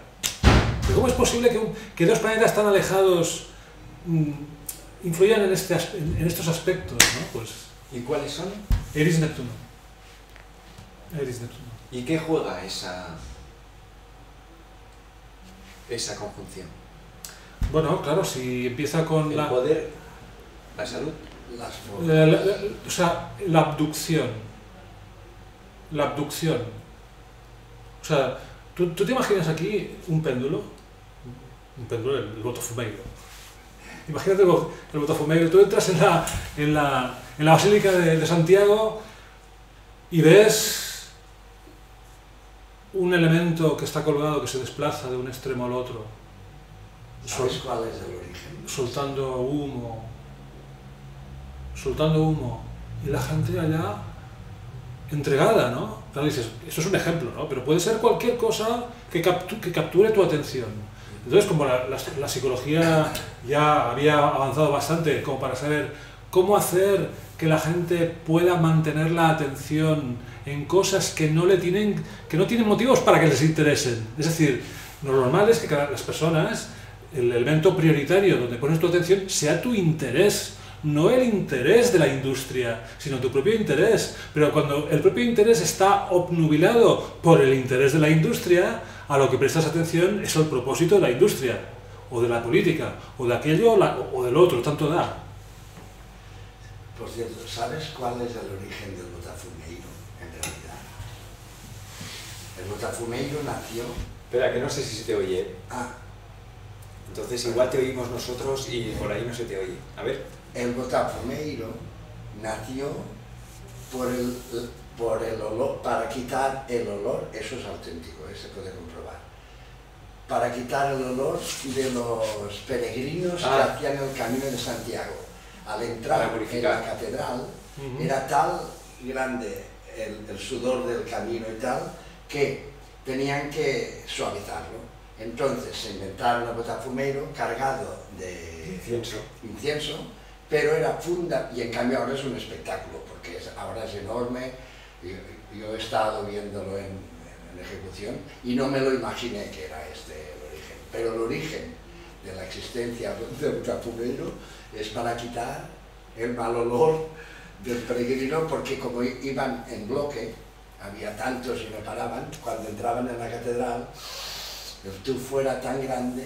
Pero ¿Cómo es posible que, un- que dos planetas tan alejados mm, influyan en, este, en, en estos aspectos, ¿no? Pues ¿Y cuáles son? Eris Neptuno. Eris Neptuno. ¿Y qué juega esa, esa conjunción? Bueno, claro, si empieza con El la, poder, la salud. Las la- formas. la- la- o sea, la abducción. La abducción. O sea, ¿tú, tú te imaginas aquí un péndulo? Un péndulo, el, el botafumeiro. Imagínate el, el botafumeiro. Tú entras en la, en la, en la Basílica de, de Santiago y ves un elemento que está colgado, que se desplaza de un extremo al otro, ¿Sabes cuál es el origen? soltando humo, soltando humo, y la gente allá entregada, ¿no? Claro, dices, eso es un ejemplo, ¿no? Pero puede ser cualquier cosa que, captu- que capture tu atención. Entonces, como la, psicología ya había avanzado bastante como para saber cómo hacer que la gente pueda mantener la atención en cosas que no le tienen que no tienen motivos para que les interesen. Es decir, lo normal es que las personas el elemento prioritario donde pones tu atención sea tu interés, no el interés de la industria, sino tu propio interés. Pero cuando el propio interés está obnubilado por el interés de la industria, a lo que prestas atención es el propósito de la industria, o de la política, o de aquello, o la- o del otro, tanto da. Por cierto, ¿sabes cuál es el origen del botafumeiro en realidad? El botafumeiro nació... Espera, que no sé si se te oye. Ah, Entonces igual te oímos nosotros y por ahí no se te oye. A ver. El botafumeiro nació por el, por el olor, para quitar el olor, eso es auténtico, eh, se puede comprobar, para quitar el olor de los peregrinos Ah. que hacían el camino de Santiago. Al entrar en la catedral, era tal grande el, el sudor del camino y tal, que tenían que suavizarlo. Entonces se inventaron el botafumeiro cargado de Incienso. incienso, pero era funda, y en cambio ahora es un espectáculo, porque ahora es enorme, yo, he estado viéndolo en, ejecución y no me lo imaginé que era este el origen, pero el origen de la existencia del botafumeiro es para quitar el mal olor del peregrino, porque como iban en bloque, había tantos y no paraban, cuando entraban en la catedral, el tufo era tan grande.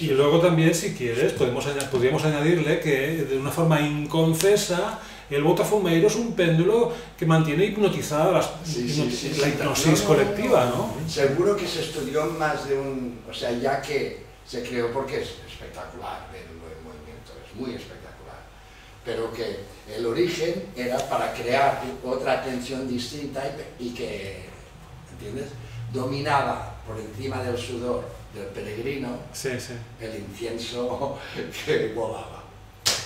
Y luego también, si quieres, podemos podríamos añadirle que de una forma inconfesa el botafumeiro es un péndulo que mantiene hipnotizada las- Sí, hipno- sí, sí, la hipnosis No, no, no, colectiva, no. ¿no? Seguro que se estudió más de un... O sea, ya que se creó porque es espectacular verlo en movimiento, es muy espectacular. Pero que el origen era para crear otra atención distinta y, y que, ¿entiendes? Dominaba por encima del sudor del peregrino Sí, sí. el incienso que volaba.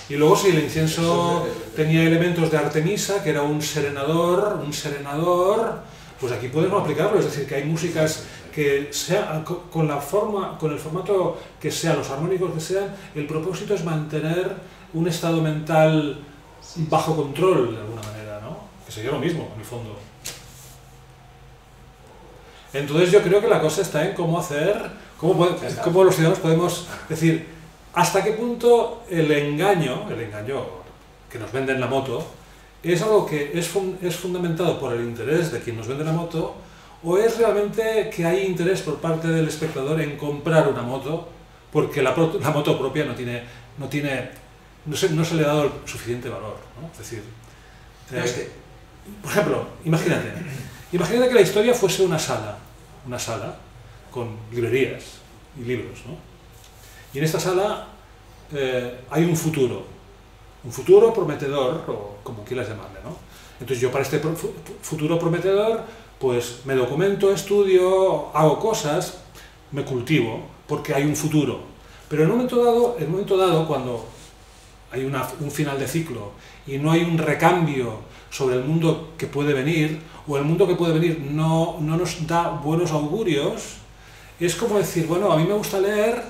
Y luego si el incienso es- tenía elementos de Artemisa, que era un serenador, un serenador, pues aquí podemos aplicarlo, es decir, que hay músicas que sea co- con la forma, con el formato que sea, los armónicos que sean, el propósito es mantener un estado mental bajo control de alguna manera, ¿no? Que sería lo mismo, en el fondo. Entonces yo creo que la cosa está en cómo hacer, cómo, los ciudadanos podemos decir, hasta qué punto el engaño, el engaño que nos venden la moto, es algo que es, fun- es fundamentado por el interés de quien nos vende la moto, o es realmente que hay interés por parte del espectador en comprar una moto, porque la, moto propia no tiene, no tiene, no se, no se le ha dado el suficiente valor, ¿no? Es decir, eh, es que- por ejemplo, imagínate, imagínate que la historia fuese una sala, una sala con librerías y libros, ¿no? Y en esta sala eh, hay un futuro, un futuro prometedor, o como quieras llamarle, ¿no? Entonces yo para este futuro prometedor, pues me documento, estudio, hago cosas, me cultivo, porque hay un futuro. Pero en un momento dado, en un momento dado cuando hay un final de ciclo y no hay un recambio sobre el mundo que puede venir, o el mundo que puede venir no, no nos da buenos augurios, es como decir, bueno, a mí me gusta leer,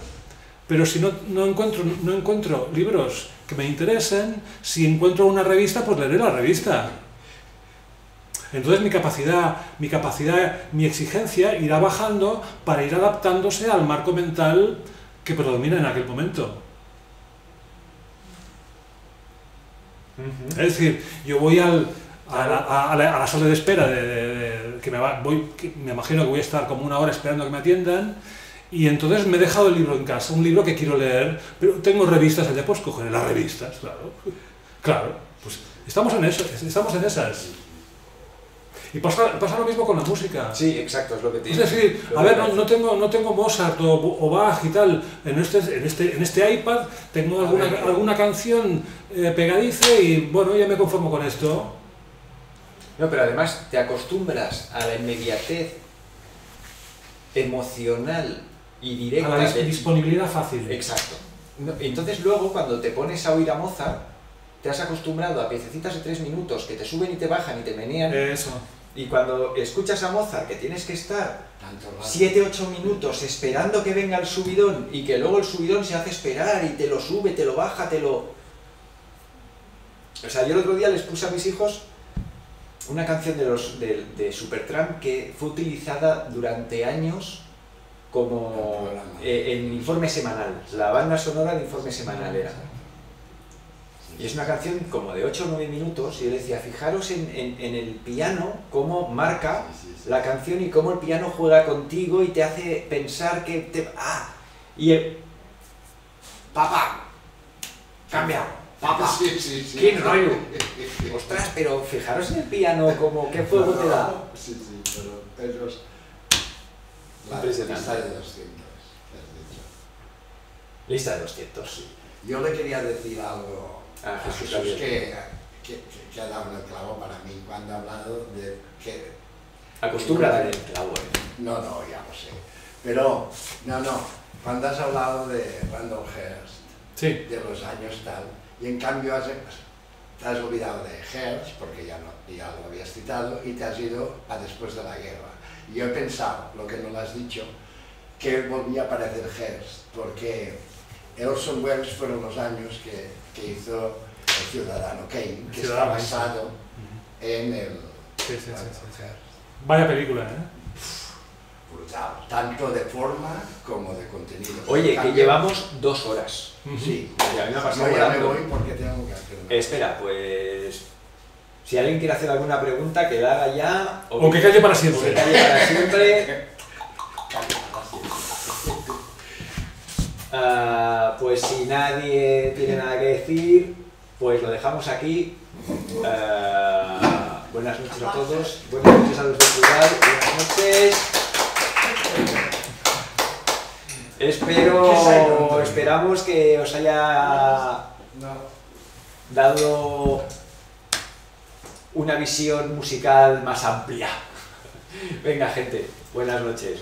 pero si no, no, encuentro, no encuentro libros que me interesen, si encuentro una revista, pues leeré la revista. Entonces mi capacidad, mi capacidad, mi exigencia irá bajando para ir adaptándose al marco mental que predomina en aquel momento. Es decir, yo voy al, a, la, a, la, a la sala de espera de- que me va, voy, que me imagino que voy a estar como una hora esperando a que me atiendan y entonces me he dejado el libro en casa, un libro que quiero leer, pero tengo revistas allá, pues cogeré las revistas, claro. Claro, pues estamos en eso, estamos en esas. Y pasa, pasa lo mismo con la música. Sí, exacto, es lo que te Es decir, a ver, no, no tengo, no tengo Mozart o, o Bach y tal. En este, en este, en este iPad tengo alguna, alguna canción eh, pegadiza y bueno, ya me conformo con esto. No, pero además te acostumbras a la inmediatez emocional y directa. A la dis- disponibilidad fácil. Exacto. No, entonces luego cuando te pones a oír a Mozart, te has acostumbrado a piececitas de tres minutos que te suben y te bajan y te menean. Eso. Y cuando escuchas a Mozart que tienes que estar Tanto rato. 7-8 minutos esperando que venga el subidón y que luego el subidón se hace esperar y te lo sube, te lo baja, te lo... O sea, yo el otro día les puse a mis hijos una canción de, los, de, de Supertramp que fue utilizada durante años como eh, en informe semanal, la banda sonora de informe semanal era. Y es una canción como de 8 o 9 minutos y yo decía, fijaros en, en- en el piano cómo marca Sí, sí, sí. la canción y cómo el piano juega contigo y te hace pensar que te... ¡Ah! Y el... ¡Papá! ¡Cambia! ¡Papá! Sí, sí, sí. ¡Qué rollo! Ostras, pero fijaros en el piano, como qué fuego te da. Sí, sí, pero ellos... La lista de 200, has dicho. Lista de 200. Yo le quería decir algo Ah, a Jesús Jesús que, que, que- ha dado el clavo para mí cuando ha hablado de que... Acostumbra a dar el clavo. ¿eh? No, no, ya lo sé. Pero, no, no, cuando has hablado de Randall Hearst, Sí. de los años tal, y en cambio has, te has olvidado de Hearst, porque ya, no, ya lo habías citado, y te has ido a después de la guerra. Y yo he pensado, lo que no lo has dicho, que volvía a aparecer Hearst, porque Orson Welles fueron los años que, que hizo El Ciudadano Kane, que está Ciudadano basado en el Sí, sí, sí. Vaya película, ¿eh? Tanto de forma como de contenido. Oye, que llevamos dos horas. Sí, Y a mí me ha pasado ya me voy porque tengo que hacer una- espera, pues... Si alguien quiere hacer alguna pregunta, que la haga ya. O que calle para o que siempre. calle para siempre. Ah, pues si nadie tiene nada que decir, pues lo dejamos aquí. Ah, buenas noches a todos. Buenas noches a los de Plural. Buenas noches. Espero, esperamos que os haya dado una visión musical más amplia. Venga, gente, buenas noches.